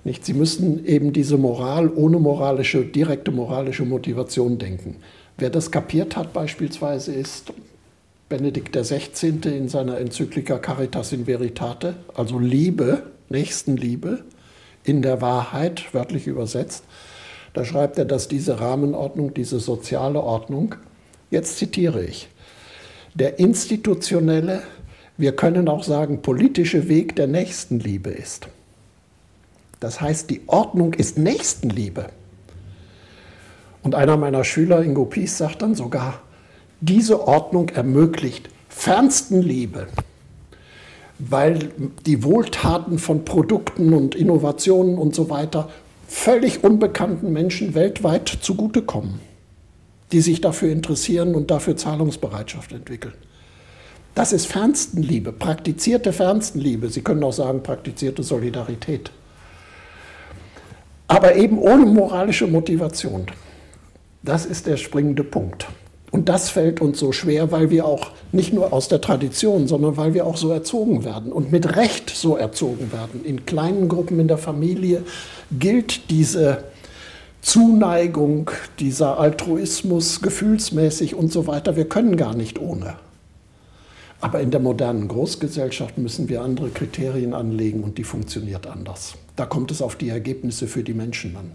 Nicht? Sie müssen eben diese Moral ohne moralische, direkte moralische Motivation denken. Wer das kapiert hat beispielsweise ist Benedikt XVI. in seiner Enzyklika Caritas in Veritate, also Liebe, Nächstenliebe in der Wahrheit, wörtlich übersetzt. Da schreibt er, dass diese Rahmenordnung, diese soziale Ordnung, jetzt zitiere ich, der institutionelle, wir können auch sagen politische Weg der Nächstenliebe ist. Das heißt, die Ordnung ist Nächstenliebe. Und einer meiner Schüler, Ingo Pies, sagt dann sogar, diese Ordnung ermöglicht Fernstenliebe, weil die Wohltaten von Produkten und Innovationen und so weiter völlig unbekannten Menschen weltweit zugutekommen, die sich dafür interessieren und dafür Zahlungsbereitschaft entwickeln. Das ist Fernstenliebe, praktizierte Fernstenliebe. Sie können auch sagen, praktizierte Solidarität. Aber eben ohne moralische Motivation. Das ist der springende Punkt. Und das fällt uns so schwer, weil wir auch nicht nur aus der Tradition, sondern weil wir auch so erzogen werden und mit Recht so erzogen werden. In kleinen Gruppen in der Familie gilt diese Zuneigung, dieser Altruismus gefühlsmäßig und so weiter. Wir können gar nicht ohne. Aber in der modernen Großgesellschaft müssen wir andere Kriterien anlegen und die funktioniert anders. Da kommt es auf die Ergebnisse für die Menschen an.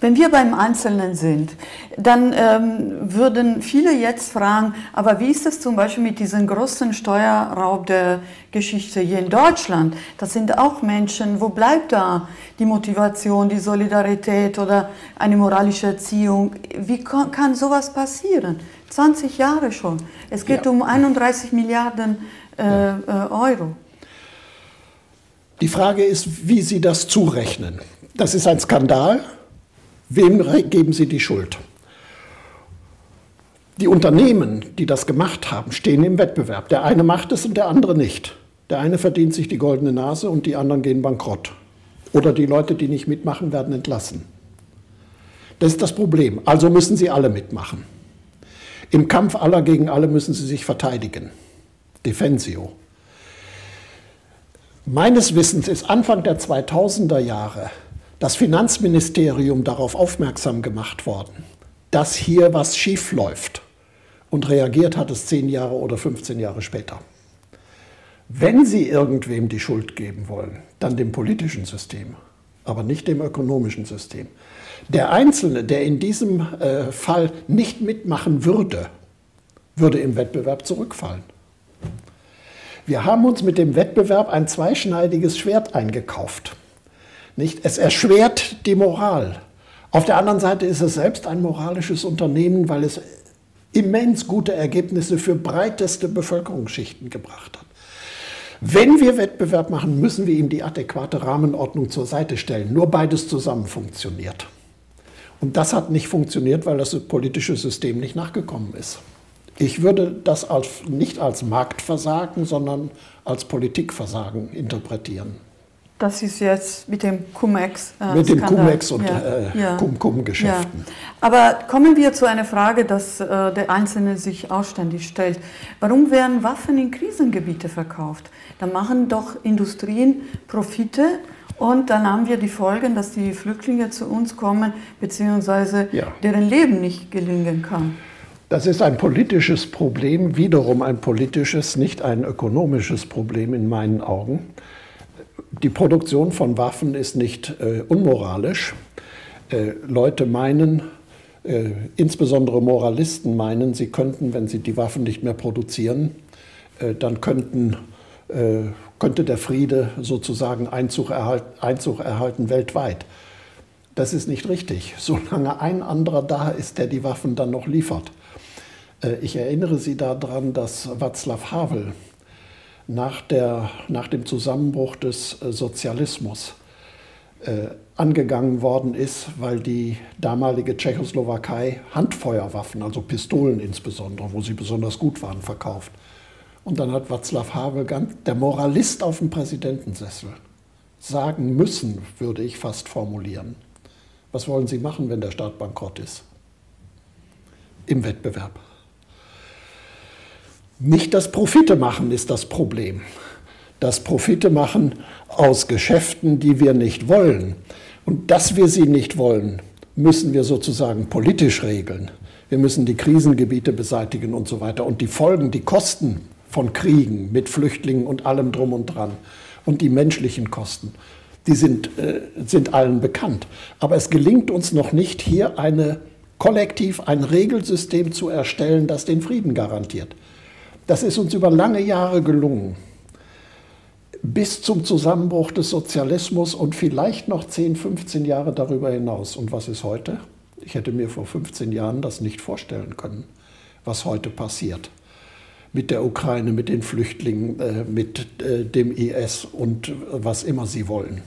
Wenn wir beim Einzelnen sind, dann ähm, würden viele jetzt fragen, aber wie ist es zum Beispiel mit diesem großen Steuerraub der Geschichte hier in Deutschland? Das sind auch Menschen, wo bleibt da die Motivation, die Solidarität oder eine moralische Erziehung? Wie kann, kann sowas passieren? 20 Jahre schon. Es geht ja. um 31 Milliarden äh, ja. äh, Euro. Die Frage ist, wie Sie das zurechnen. Das ist ein Skandal. Wem geben Sie die Schuld? Die Unternehmen, die das gemacht haben, stehen im Wettbewerb. Der eine macht es und der andere nicht. Der eine verdient sich die goldene Nase und die anderen gehen bankrott. Oder die Leute, die nicht mitmachen, werden entlassen. Das ist das Problem. Also müssen sie alle mitmachen. Im Kampf aller gegen alle müssen sie sich verteidigen. Defensio. Meines Wissens ist Anfang der 2000er Jahre das Finanzministerium darauf aufmerksam gemacht worden, dass hier was schief läuft. Und reagiert hat es zehn Jahre oder 15 Jahre später. Wenn Sie irgendwem die Schuld geben wollen, dann dem politischen System, aber nicht dem ökonomischen System. Der Einzelne, der in diesem äh, Fall nicht mitmachen würde, würde im Wettbewerb zurückfallen. Wir haben uns mit dem Wettbewerb ein zweischneidiges Schwert eingekauft. Nicht? Es erschwert die Moral. Auf der anderen Seite ist es selbst ein moralisches Unternehmen, weil es immens gute Ergebnisse für breiteste Bevölkerungsschichten gebracht hat. Wenn wir Wettbewerb machen, müssen wir ihm die adäquate Rahmenordnung zur Seite stellen. Nur beides zusammen funktioniert. Und das hat nicht funktioniert, weil das politische System nicht nachgekommen ist. Ich würde das als, nicht als Marktversagen, sondern als Politikversagen interpretieren. Das ist jetzt mit dem Cum-Ex. Äh, mit dem Cum-Ex und ja, äh, ja. Cum-Cum-Geschäften. Ja. Aber kommen wir zu einer Frage, dass äh, der Einzelne sich ausständig stellt. Warum werden Waffen in Krisengebiete verkauft? Da machen doch Industrien Profite und dann haben wir die Folgen, dass die Flüchtlinge zu uns kommen, beziehungsweise ja. deren Leben nicht gelingen kann. Das ist ein politisches Problem, wiederum ein politisches, nicht ein ökonomisches Problem in meinen Augen die Produktion von Waffen ist nicht äh, unmoralisch. Äh, Leute meinen, äh, insbesondere Moralisten meinen, sie könnten, wenn sie die Waffen nicht mehr produzieren, äh, dann könnten, äh, könnte der Friede sozusagen Einzug, erhalt, Einzug erhalten weltweit. Das ist nicht richtig, solange ein anderer da ist, der die Waffen dann noch liefert. Äh, ich erinnere Sie daran, dass Václav Havel, nach, der, nach dem Zusammenbruch des äh, Sozialismus äh, angegangen worden ist, weil die damalige Tschechoslowakei Handfeuerwaffen, also Pistolen insbesondere, wo sie besonders gut waren, verkauft. Und dann hat Václav Havel, der Moralist auf dem Präsidentensessel, sagen müssen, würde ich fast formulieren. Was wollen Sie machen, wenn der Staat bankrott ist? Im Wettbewerb. Nicht das Profite machen ist das Problem. Das Profite machen aus Geschäften, die wir nicht wollen. Und dass wir sie nicht wollen, müssen wir sozusagen politisch regeln. Wir müssen die Krisengebiete beseitigen und so weiter. Und die Folgen, die Kosten von Kriegen mit Flüchtlingen und allem drum und dran und die menschlichen Kosten, die sind, äh, sind allen bekannt. Aber es gelingt uns noch nicht, hier eine kollektiv ein Regelsystem zu erstellen, das den Frieden garantiert. Das ist uns über lange Jahre gelungen. Bis zum Zusammenbruch des Sozialismus und vielleicht noch 10, 15 Jahre darüber hinaus. Und was ist heute? Ich hätte mir vor 15 Jahren das nicht vorstellen können, was heute passiert. Mit der Ukraine, mit den Flüchtlingen, äh, mit äh, dem IS und was immer sie wollen.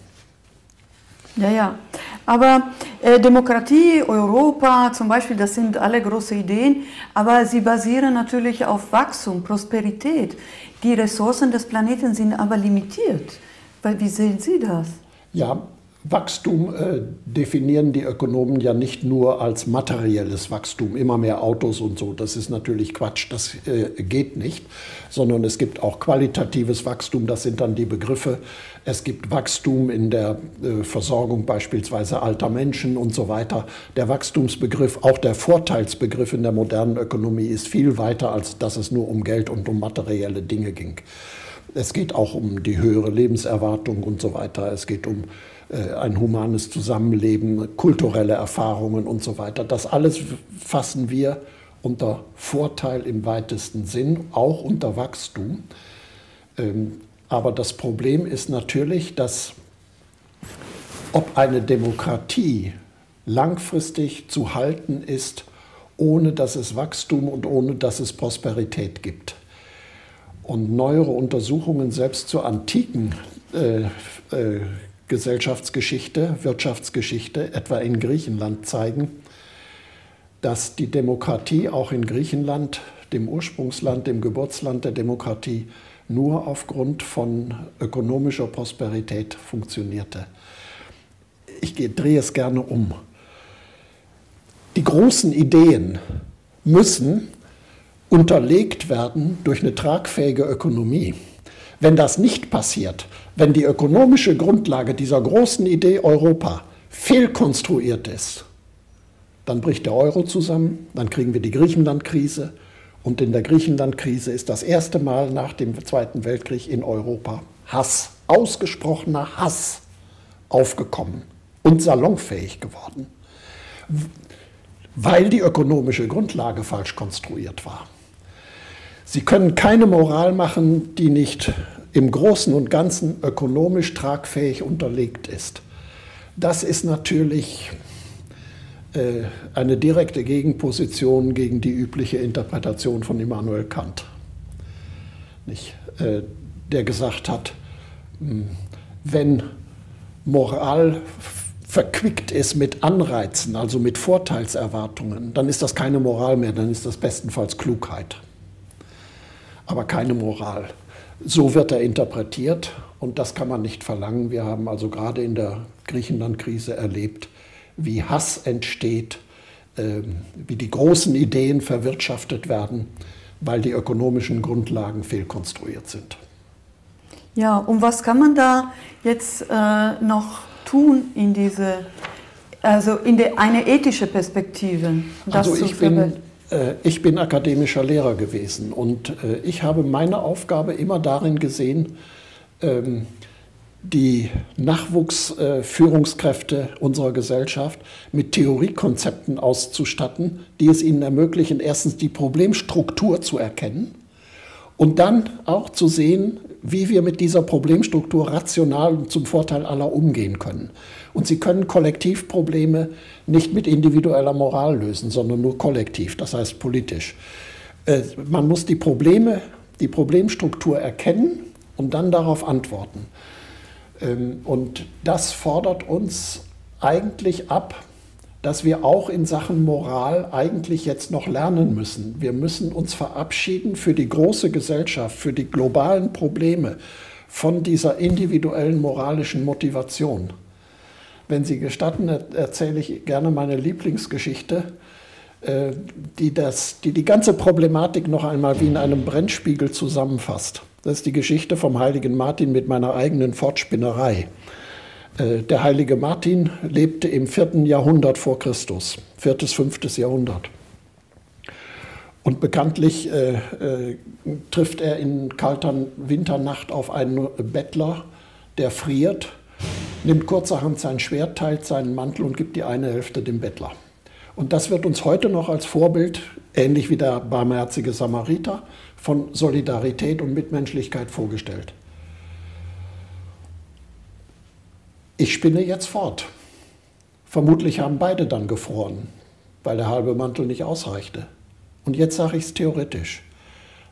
Ja, ja. Aber äh, Demokratie, Europa zum Beispiel, das sind alle große Ideen, aber sie basieren natürlich auf Wachstum, Prosperität. Die Ressourcen des Planeten sind aber limitiert. Wie sehen Sie das? Ja, Wachstum äh, definieren die Ökonomen ja nicht nur als materielles Wachstum, immer mehr Autos und so. Das ist natürlich Quatsch, das äh, geht nicht, sondern es gibt auch qualitatives Wachstum, das sind dann die Begriffe. Es gibt Wachstum in der äh, Versorgung beispielsweise alter Menschen und so weiter. Der Wachstumsbegriff, auch der Vorteilsbegriff in der modernen Ökonomie ist viel weiter, als dass es nur um Geld und um materielle Dinge ging. Es geht auch um die höhere Lebenserwartung und so weiter. Es geht um äh, ein humanes Zusammenleben, kulturelle Erfahrungen und so weiter. Das alles fassen wir unter Vorteil im weitesten Sinn, auch unter Wachstum. Ähm, aber das Problem ist natürlich, dass ob eine Demokratie langfristig zu halten ist, ohne dass es Wachstum und ohne dass es Prosperität gibt. Und neuere Untersuchungen selbst zur antiken äh, äh, Gesellschaftsgeschichte, Wirtschaftsgeschichte, etwa in Griechenland, zeigen, dass die Demokratie auch in Griechenland, dem Ursprungsland, dem Geburtsland der Demokratie, nur aufgrund von ökonomischer Prosperität funktionierte. Ich drehe es gerne um. Die großen Ideen müssen unterlegt werden durch eine tragfähige Ökonomie. Wenn das nicht passiert, wenn die ökonomische Grundlage dieser großen Idee Europa fehlkonstruiert ist, dann bricht der Euro zusammen, dann kriegen wir die Griechenland-Krise. Und in der Griechenland-Krise ist das erste Mal nach dem Zweiten Weltkrieg in Europa Hass, ausgesprochener Hass aufgekommen und salonfähig geworden, weil die ökonomische Grundlage falsch konstruiert war. Sie können keine Moral machen, die nicht im Großen und Ganzen ökonomisch tragfähig unterlegt ist. Das ist natürlich äh, eine direkte Gegenposition gegen die übliche Interpretation von Immanuel Kant, nicht? Äh, der gesagt hat, hm, wenn Moral verquickt ist mit Anreizen, also mit Vorteilserwartungen, dann ist das keine Moral mehr, dann ist das bestenfalls Klugheit, aber keine Moral. So wird er interpretiert und das kann man nicht verlangen. Wir haben also gerade in der Griechenland-Krise erlebt, wie Hass entsteht, ähm, wie die großen Ideen verwirtschaftet werden, weil die ökonomischen Grundlagen fehlkonstruiert sind. Ja, und was kann man da jetzt äh, noch tun in diese, also in de, eine ethische Perspektive? also ich bin ich bin akademischer Lehrer gewesen und äh, ich habe meine Aufgabe immer darin gesehen, ähm, die Nachwuchsführungskräfte unserer Gesellschaft mit Theoriekonzepten auszustatten, die es ihnen ermöglichen, erstens die Problemstruktur zu erkennen und dann auch zu sehen, wie wir mit dieser Problemstruktur rational und zum Vorteil aller umgehen können. Und sie können Kollektivprobleme nicht mit individueller Moral lösen, sondern nur kollektiv, das heißt politisch. Äh, man muss die Probleme, die Problemstruktur erkennen und dann darauf antworten. Ähm, und das fordert uns eigentlich ab, dass wir auch in Sachen Moral eigentlich jetzt noch lernen müssen. Wir müssen uns verabschieden für die große Gesellschaft, für die globalen Probleme von dieser individuellen moralischen Motivation. Wenn Sie gestatten, erzähle ich gerne meine Lieblingsgeschichte, äh, die, das, die die ganze Problematik noch einmal wie in einem Brennspiegel zusammenfasst. Das ist die Geschichte vom heiligen Martin mit meiner eigenen Fortspinnerei. Äh, der heilige Martin lebte im vierten Jahrhundert vor Christus, viertes, fünftes Jahrhundert. Und bekanntlich äh, äh, trifft er in kalter Winternacht auf einen Bettler, der friert nimmt kurzerhand sein Schwert, teilt seinen Mantel und gibt die eine Hälfte dem Bettler. Und das wird uns heute noch als Vorbild, ähnlich wie der barmherzige Samariter, von Solidarität und Mitmenschlichkeit vorgestellt. Ich spinne jetzt fort. Vermutlich haben beide dann gefroren, weil der halbe Mantel nicht ausreichte. Und jetzt sage ich es theoretisch,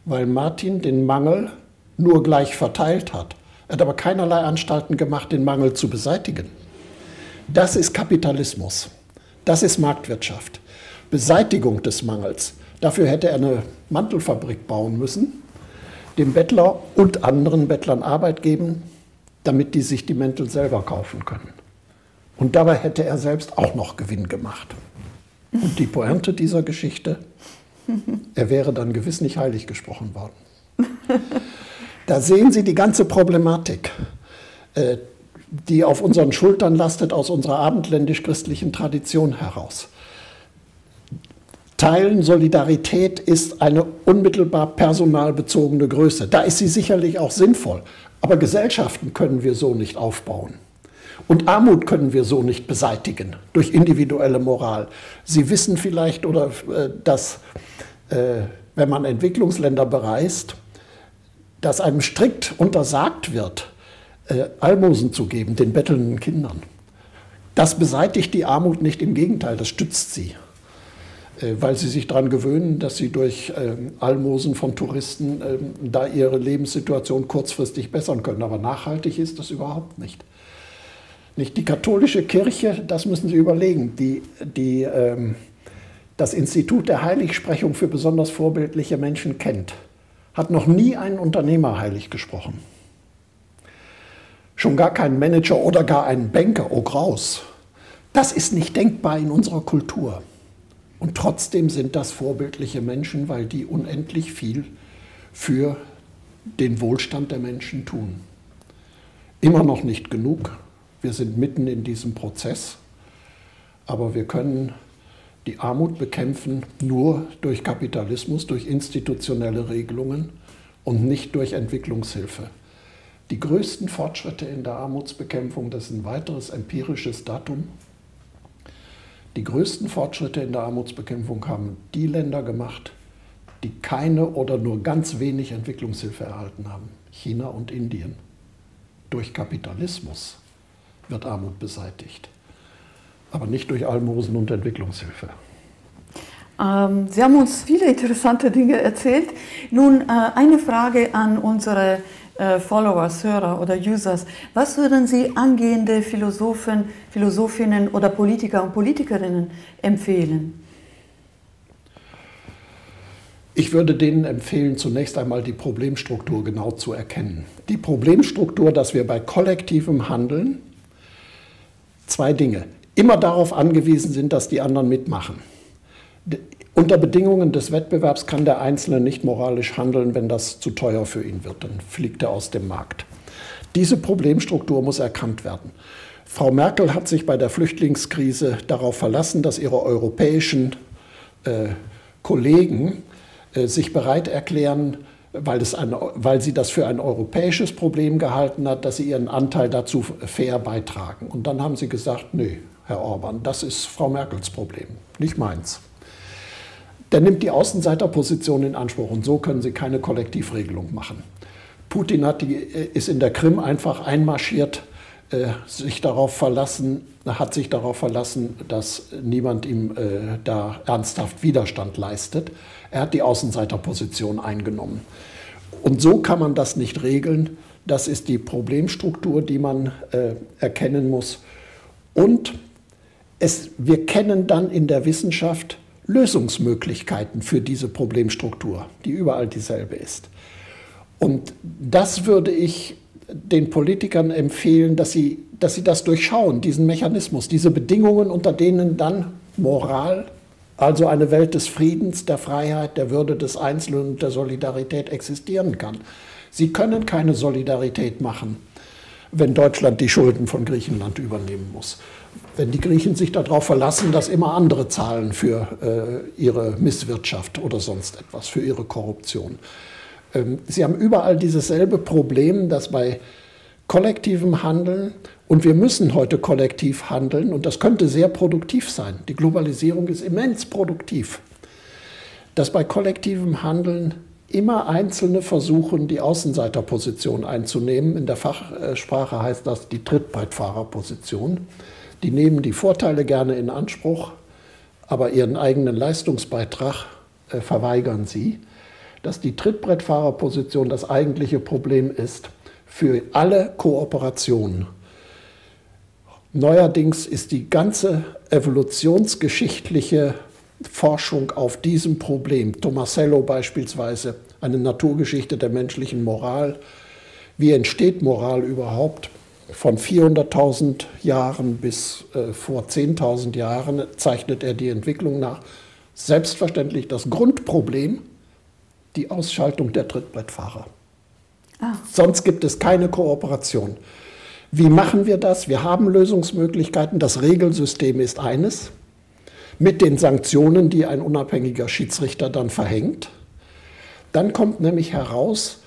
weil Martin den Mangel nur gleich verteilt hat. Er hat aber keinerlei Anstalten gemacht, den Mangel zu beseitigen. Das ist Kapitalismus. Das ist Marktwirtschaft. Beseitigung des Mangels. Dafür hätte er eine Mantelfabrik bauen müssen, dem Bettler und anderen Bettlern Arbeit geben, damit die sich die Mäntel selber kaufen können. Und dabei hätte er selbst auch noch Gewinn gemacht. Und die Pointe dieser Geschichte, er wäre dann gewiss nicht heilig gesprochen worden. Da sehen Sie die ganze Problematik, äh, die auf unseren Schultern lastet aus unserer abendländisch-christlichen Tradition heraus. Teilen, Solidarität ist eine unmittelbar personalbezogene Größe. Da ist sie sicherlich auch sinnvoll. Aber Gesellschaften können wir so nicht aufbauen. Und Armut können wir so nicht beseitigen durch individuelle Moral. Sie wissen vielleicht, oder äh, dass, äh, wenn man Entwicklungsländer bereist, dass einem strikt untersagt wird, äh, Almosen zu geben, den bettelnden Kindern. Das beseitigt die Armut nicht, im Gegenteil, das stützt sie, äh, weil sie sich daran gewöhnen, dass sie durch ähm, Almosen von Touristen ähm, da ihre Lebenssituation kurzfristig bessern können. Aber nachhaltig ist das überhaupt nicht. Nicht die katholische Kirche, das müssen Sie überlegen, die, die ähm, das Institut der Heiligsprechung für besonders vorbildliche Menschen kennt hat noch nie einen Unternehmer heilig gesprochen. Schon gar keinen Manager oder gar einen Banker, oh Graus. Das ist nicht denkbar in unserer Kultur. Und trotzdem sind das vorbildliche Menschen, weil die unendlich viel für den Wohlstand der Menschen tun. Immer noch nicht genug. Wir sind mitten in diesem Prozess. Aber wir können die Armut bekämpfen nur durch Kapitalismus, durch institutionelle Regelungen und nicht durch Entwicklungshilfe. Die größten Fortschritte in der Armutsbekämpfung, das ist ein weiteres empirisches Datum, die größten Fortschritte in der Armutsbekämpfung haben die Länder gemacht, die keine oder nur ganz wenig Entwicklungshilfe erhalten haben. China und Indien. Durch Kapitalismus wird Armut beseitigt aber nicht durch Almosen und Entwicklungshilfe. Ähm, Sie haben uns viele interessante Dinge erzählt. Nun äh, eine Frage an unsere äh, Followers, Hörer oder Users. Was würden Sie angehende Philosophen, Philosophinnen oder Politiker und Politikerinnen empfehlen? Ich würde denen empfehlen, zunächst einmal die Problemstruktur genau zu erkennen. Die Problemstruktur, dass wir bei kollektivem Handeln zwei Dinge immer darauf angewiesen sind, dass die anderen mitmachen. Unter Bedingungen des Wettbewerbs kann der Einzelne nicht moralisch handeln, wenn das zu teuer für ihn wird. Dann fliegt er aus dem Markt. Diese Problemstruktur muss erkannt werden. Frau Merkel hat sich bei der Flüchtlingskrise darauf verlassen, dass ihre europäischen äh, Kollegen äh, sich bereit erklären, weil, es ein, weil sie das für ein europäisches Problem gehalten hat, dass sie ihren Anteil dazu fair beitragen. Und dann haben sie gesagt, nö, Herr Orban. Das ist Frau Merkels Problem, nicht meins. Der nimmt die Außenseiterposition in Anspruch und so können sie keine Kollektivregelung machen. Putin hat die, äh, ist in der Krim einfach einmarschiert, äh, sich darauf verlassen, hat sich darauf verlassen, dass niemand ihm äh, da ernsthaft Widerstand leistet. Er hat die Außenseiterposition eingenommen. Und so kann man das nicht regeln. Das ist die Problemstruktur, die man äh, erkennen muss. Und es, wir kennen dann in der Wissenschaft Lösungsmöglichkeiten für diese Problemstruktur, die überall dieselbe ist. Und das würde ich den Politikern empfehlen, dass sie, dass sie das durchschauen, diesen Mechanismus, diese Bedingungen, unter denen dann Moral, also eine Welt des Friedens, der Freiheit, der Würde des Einzelnen und der Solidarität existieren kann. Sie können keine Solidarität machen, wenn Deutschland die Schulden von Griechenland übernehmen muss wenn die Griechen sich darauf verlassen, dass immer andere zahlen für äh, ihre Misswirtschaft oder sonst etwas, für ihre Korruption. Ähm, sie haben überall dieses selbe Problem, dass bei kollektivem Handeln und wir müssen heute kollektiv handeln und das könnte sehr produktiv sein. Die Globalisierung ist immens produktiv. Dass bei kollektivem Handeln immer Einzelne versuchen, die Außenseiterposition einzunehmen. In der Fachsprache heißt das die Trittbrettfahrerposition. Die nehmen die Vorteile gerne in Anspruch, aber ihren eigenen Leistungsbeitrag äh, verweigern sie. Dass die Trittbrettfahrerposition das eigentliche Problem ist für alle Kooperationen. Neuerdings ist die ganze evolutionsgeschichtliche Forschung auf diesem Problem, Tomasello beispielsweise, eine Naturgeschichte der menschlichen Moral, wie entsteht Moral überhaupt, von 400.000 Jahren bis äh, vor 10.000 Jahren zeichnet er die Entwicklung nach. Selbstverständlich das Grundproblem, die Ausschaltung der Trittbrettfahrer. Ah. Sonst gibt es keine Kooperation. Wie machen wir das? Wir haben Lösungsmöglichkeiten. Das Regelsystem ist eines mit den Sanktionen, die ein unabhängiger Schiedsrichter dann verhängt. Dann kommt nämlich heraus,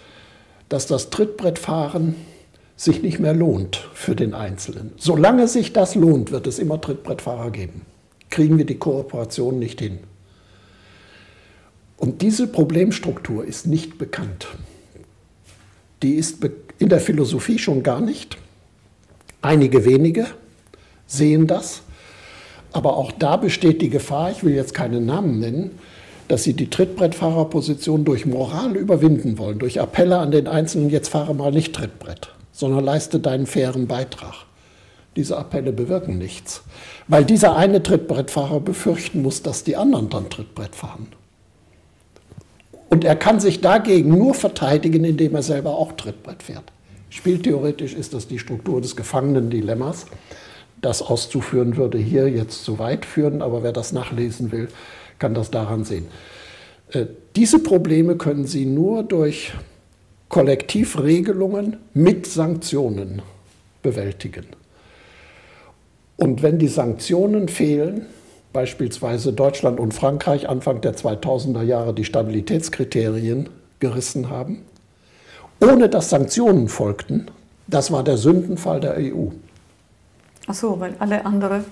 dass das Trittbrettfahren sich nicht mehr lohnt für den Einzelnen. Solange sich das lohnt, wird es immer Trittbrettfahrer geben. Kriegen wir die Kooperation nicht hin. Und diese Problemstruktur ist nicht bekannt. Die ist in der Philosophie schon gar nicht. Einige wenige sehen das, aber auch da besteht die Gefahr, ich will jetzt keine Namen nennen, dass sie die Trittbrettfahrerposition durch Moral überwinden wollen, durch Appelle an den Einzelnen, jetzt fahre mal nicht Trittbrett, sondern leiste deinen fairen Beitrag. Diese Appelle bewirken nichts, weil dieser eine Trittbrettfahrer befürchten muss, dass die anderen dann Trittbrett fahren. Und er kann sich dagegen nur verteidigen, indem er selber auch Trittbrett fährt. Spieltheoretisch ist das die Struktur des Gefangenen-Dilemmas. Das auszuführen würde hier jetzt zu weit führen, aber wer das nachlesen will, kann das daran sehen. Äh, diese Probleme können Sie nur durch Kollektivregelungen mit Sanktionen bewältigen. Und wenn die Sanktionen fehlen, beispielsweise Deutschland und Frankreich Anfang der 2000er Jahre die Stabilitätskriterien gerissen haben, ohne dass Sanktionen folgten, das war der Sündenfall der EU. Ach so, weil alle andere.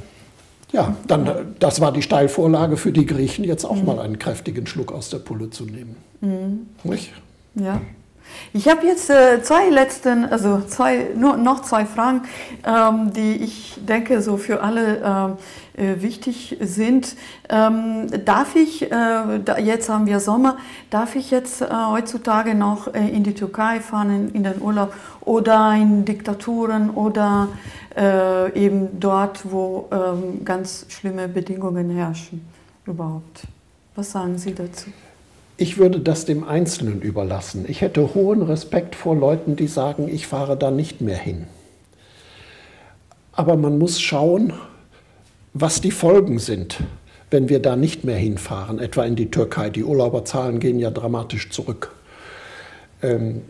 Ja, dann, das war die Steilvorlage für die Griechen, jetzt auch mhm. mal einen kräftigen Schluck aus der Pulle zu nehmen. Mhm. Nicht? Ja. Ich habe jetzt äh, zwei letzten, also zwei, nur noch zwei Fragen, ähm, die ich denke so für alle ähm, äh, wichtig sind. Ähm, darf ich, äh, da, jetzt haben wir Sommer, darf ich jetzt äh, heutzutage noch äh, in die Türkei fahren, in, in, den Urlaub oder in Diktaturen oder äh, eben dort, wo ähm, ganz schlimme Bedingungen herrschen überhaupt? Was sagen Sie dazu? Ich würde das dem Einzelnen überlassen. Ich hätte hohen Respekt vor Leuten, die sagen, ich fahre da nicht mehr hin. Aber man muss schauen, was die Folgen sind, wenn wir da nicht mehr hinfahren, etwa in die Türkei. Die Urlauberzahlen gehen ja dramatisch zurück. Ähm,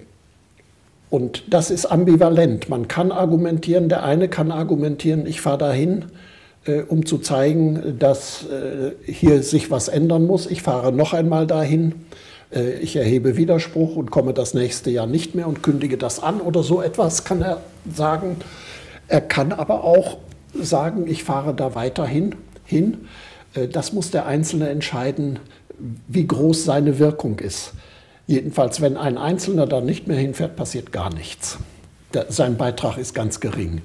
und das ist ambivalent. Man kann argumentieren, der eine kann argumentieren, ich fahre dahin, äh, um zu zeigen, dass äh, hier sich was ändern muss. Ich fahre noch einmal dahin, äh, ich erhebe Widerspruch und komme das nächste Jahr nicht mehr und kündige das an oder so etwas kann er sagen. Er kann aber auch sagen, ich fahre da weiterhin hin. Äh, das muss der Einzelne entscheiden, wie groß seine Wirkung ist. Jedenfalls, wenn ein Einzelner da nicht mehr hinfährt, passiert gar nichts. Sein Beitrag ist ganz gering.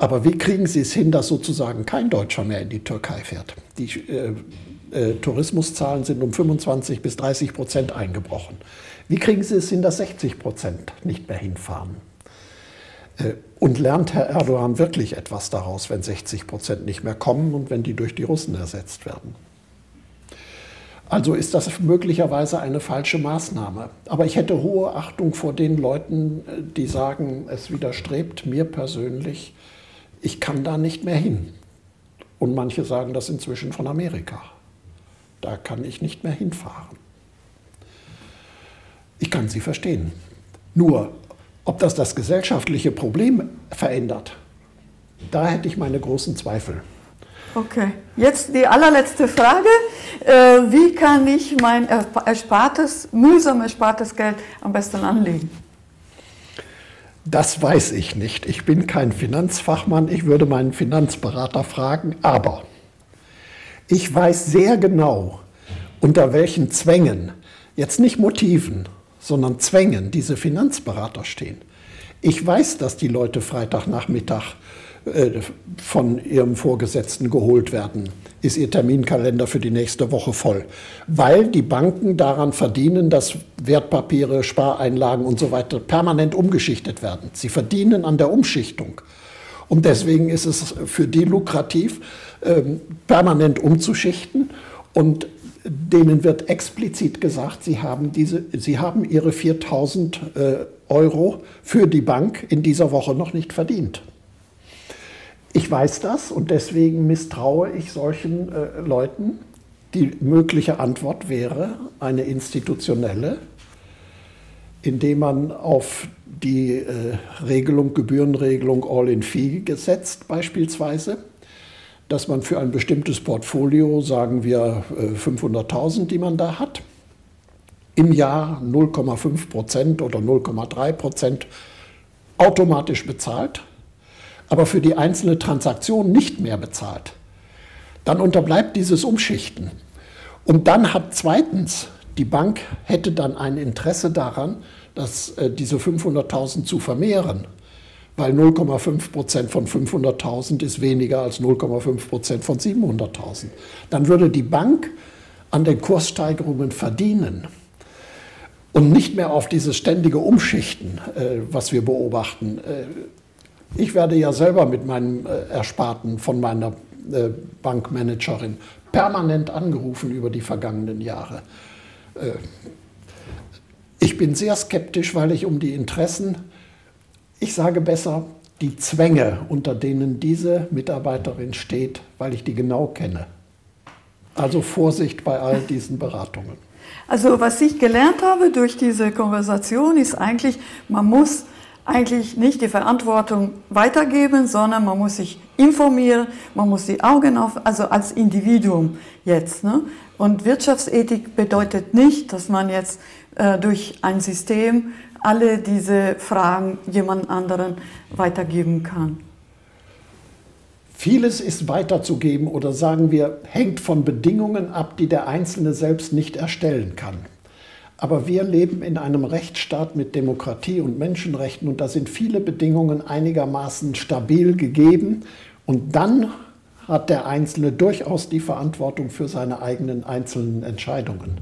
Aber wie kriegen Sie es hin, dass sozusagen kein Deutscher mehr in die Türkei fährt? Die äh, äh, Tourismuszahlen sind um 25 bis 30 Prozent eingebrochen. Wie kriegen Sie es hin, dass 60 Prozent nicht mehr hinfahren? Äh, und lernt Herr Erdogan wirklich etwas daraus, wenn 60 Prozent nicht mehr kommen und wenn die durch die Russen ersetzt werden? Also ist das möglicherweise eine falsche Maßnahme. Aber ich hätte hohe Achtung vor den Leuten, äh, die sagen, es widerstrebt mir persönlich, ich kann da nicht mehr hin. Und manche sagen das inzwischen von Amerika. Da kann ich nicht mehr hinfahren. Ich kann sie verstehen. Nur ob das das gesellschaftliche Problem verändert, da hätte ich meine großen Zweifel. Okay, jetzt die allerletzte Frage. Äh, wie kann ich mein erspartes, mühsam erspartes Geld am besten anlegen? Das weiß ich nicht. Ich bin kein Finanzfachmann. Ich würde meinen Finanzberater fragen. Aber ich weiß sehr genau, unter welchen Zwängen, jetzt nicht Motiven, sondern Zwängen diese Finanzberater stehen. Ich weiß, dass die Leute Freitagnachmittag von ihrem Vorgesetzten geholt werden, ist ihr Terminkalender für die nächste Woche voll, weil die Banken daran verdienen, dass Wertpapiere, Spareinlagen und so weiter permanent umgeschichtet werden. Sie verdienen an der Umschichtung. Und deswegen ist es für die lukrativ, ähm, permanent umzuschichten. Und denen wird explizit gesagt, sie haben, diese, sie haben ihre 4000 äh, Euro für die Bank in dieser Woche noch nicht verdient. Ich weiß das und deswegen misstraue ich solchen äh, Leuten. Die mögliche Antwort wäre eine institutionelle, indem man auf die äh, Regelung, Gebührenregelung All-in-Fee gesetzt beispielsweise, dass man für ein bestimmtes Portfolio, sagen wir äh, 500.000, die man da hat, im Jahr 0,5 Prozent oder 0,3 Prozent automatisch bezahlt aber für die einzelne Transaktion nicht mehr bezahlt, dann unterbleibt dieses Umschichten. Und dann hat zweitens die Bank hätte dann ein Interesse daran, dass äh, diese 500.000 zu vermehren, weil 0,5 Prozent von 500.000 ist weniger als 0,5 Prozent von 700.000. Dann würde die Bank an den Kurssteigerungen verdienen und nicht mehr auf dieses ständige Umschichten, äh, was wir beobachten, äh, ich werde ja selber mit meinem äh, Ersparten von meiner äh, Bankmanagerin permanent angerufen über die vergangenen Jahre. Äh, ich bin sehr skeptisch, weil ich um die Interessen, ich sage besser, die Zwänge, unter denen diese Mitarbeiterin steht, weil ich die genau kenne. Also Vorsicht bei all diesen Beratungen. Also was ich gelernt habe durch diese Konversation ist eigentlich, man muss eigentlich nicht die Verantwortung weitergeben, sondern man muss sich informieren, man muss die Augen auf, also als Individuum jetzt. Ne? Und Wirtschaftsethik bedeutet nicht, dass man jetzt äh, durch ein System alle diese Fragen jemand anderen weitergeben kann. Vieles ist weiterzugeben oder sagen wir, hängt von Bedingungen ab, die der Einzelne selbst nicht erstellen kann. Aber wir leben in einem Rechtsstaat mit Demokratie und Menschenrechten und da sind viele Bedingungen einigermaßen stabil gegeben. Und dann hat der Einzelne durchaus die Verantwortung für seine eigenen einzelnen Entscheidungen.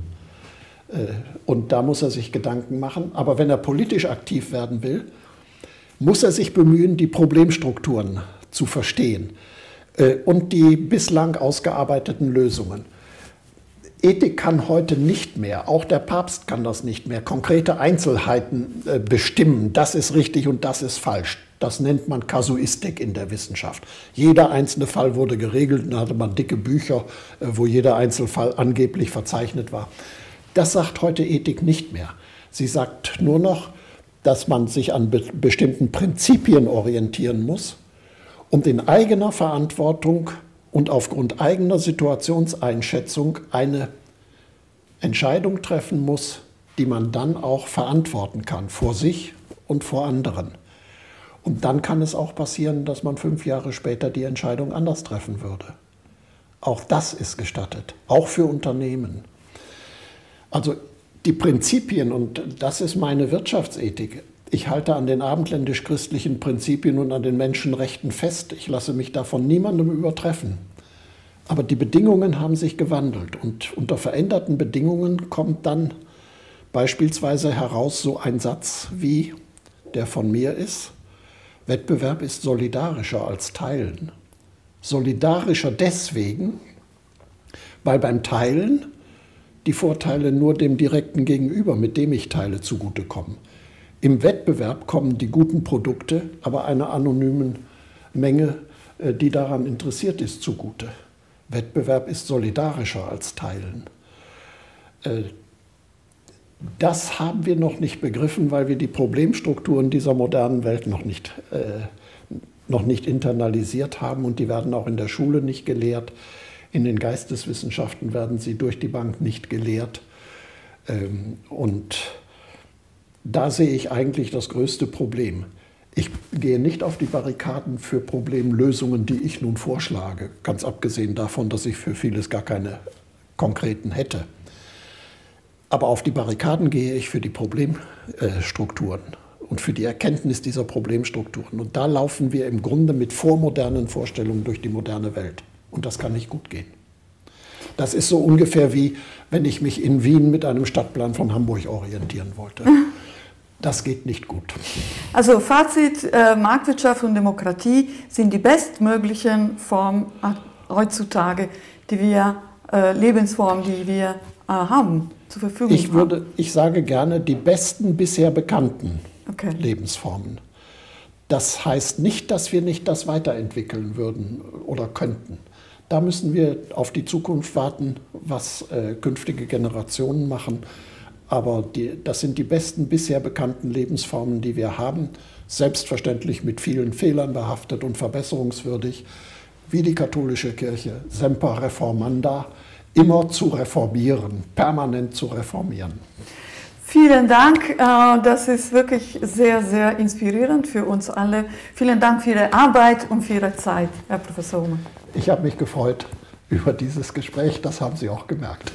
Äh, und da muss er sich Gedanken machen. Aber wenn er politisch aktiv werden will, muss er sich bemühen, die Problemstrukturen zu verstehen äh, und die bislang ausgearbeiteten Lösungen. Ethik kann heute nicht mehr, auch der Papst kann das nicht mehr, konkrete Einzelheiten äh, bestimmen. Das ist richtig und das ist falsch. Das nennt man Kasuistik in der Wissenschaft. Jeder einzelne Fall wurde geregelt und da hatte man dicke Bücher, äh, wo jeder Einzelfall angeblich verzeichnet war. Das sagt heute Ethik nicht mehr. Sie sagt nur noch, dass man sich an be bestimmten Prinzipien orientieren muss, um in eigener Verantwortung und aufgrund eigener Situationseinschätzung eine Entscheidung treffen muss, die man dann auch verantworten kann vor sich und vor anderen. Und dann kann es auch passieren, dass man fünf Jahre später die Entscheidung anders treffen würde. Auch das ist gestattet, auch für Unternehmen. Also die Prinzipien, und das ist meine Wirtschaftsethik, ich halte an den abendländisch-christlichen Prinzipien und an den Menschenrechten fest. Ich lasse mich davon niemandem übertreffen. Aber die Bedingungen haben sich gewandelt und unter veränderten Bedingungen kommt dann beispielsweise heraus so ein Satz wie der von mir ist, Wettbewerb ist solidarischer als Teilen. Solidarischer deswegen, weil beim Teilen die Vorteile nur dem direkten Gegenüber, mit dem ich teile, zugutekommen. Im Wettbewerb kommen die guten Produkte aber einer anonymen Menge, äh, die daran interessiert ist, zugute. Wettbewerb ist solidarischer als Teilen. Äh, das haben wir noch nicht begriffen, weil wir die Problemstrukturen dieser modernen Welt noch nicht, äh, noch nicht internalisiert haben und die werden auch in der Schule nicht gelehrt. In den Geisteswissenschaften werden sie durch die Bank nicht gelehrt. Ähm, und da sehe ich eigentlich das größte Problem. Ich gehe nicht auf die Barrikaden für Problemlösungen, die ich nun vorschlage, ganz abgesehen davon, dass ich für vieles gar keine konkreten hätte. Aber auf die Barrikaden gehe ich für die Problemstrukturen und für die Erkenntnis dieser Problemstrukturen. Und da laufen wir im Grunde mit vormodernen Vorstellungen durch die moderne Welt. Und das kann nicht gut gehen. Das ist so ungefähr wie, wenn ich mich in Wien mit einem Stadtplan von Hamburg orientieren wollte. [LAUGHS] Das geht nicht gut. Also Fazit, äh, Marktwirtschaft und Demokratie sind die bestmöglichen Formen äh, heutzutage, die wir, äh, Lebensformen, die wir äh, haben, zur Verfügung ich würde, haben. Ich sage gerne die besten bisher bekannten okay. Lebensformen. Das heißt nicht, dass wir nicht das weiterentwickeln würden oder könnten. Da müssen wir auf die Zukunft warten, was äh, künftige Generationen machen. Aber die, das sind die besten bisher bekannten Lebensformen, die wir haben. Selbstverständlich mit vielen Fehlern behaftet und verbesserungswürdig, wie die katholische Kirche, semper reformanda, immer zu reformieren, permanent zu reformieren. Vielen Dank, äh, das ist wirklich sehr, sehr inspirierend für uns alle. Vielen Dank für Ihre Arbeit und für Ihre Zeit, Herr Professor Humann. Ich habe mich gefreut über dieses Gespräch, das haben Sie auch gemerkt.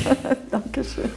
[LAUGHS] Dankeschön.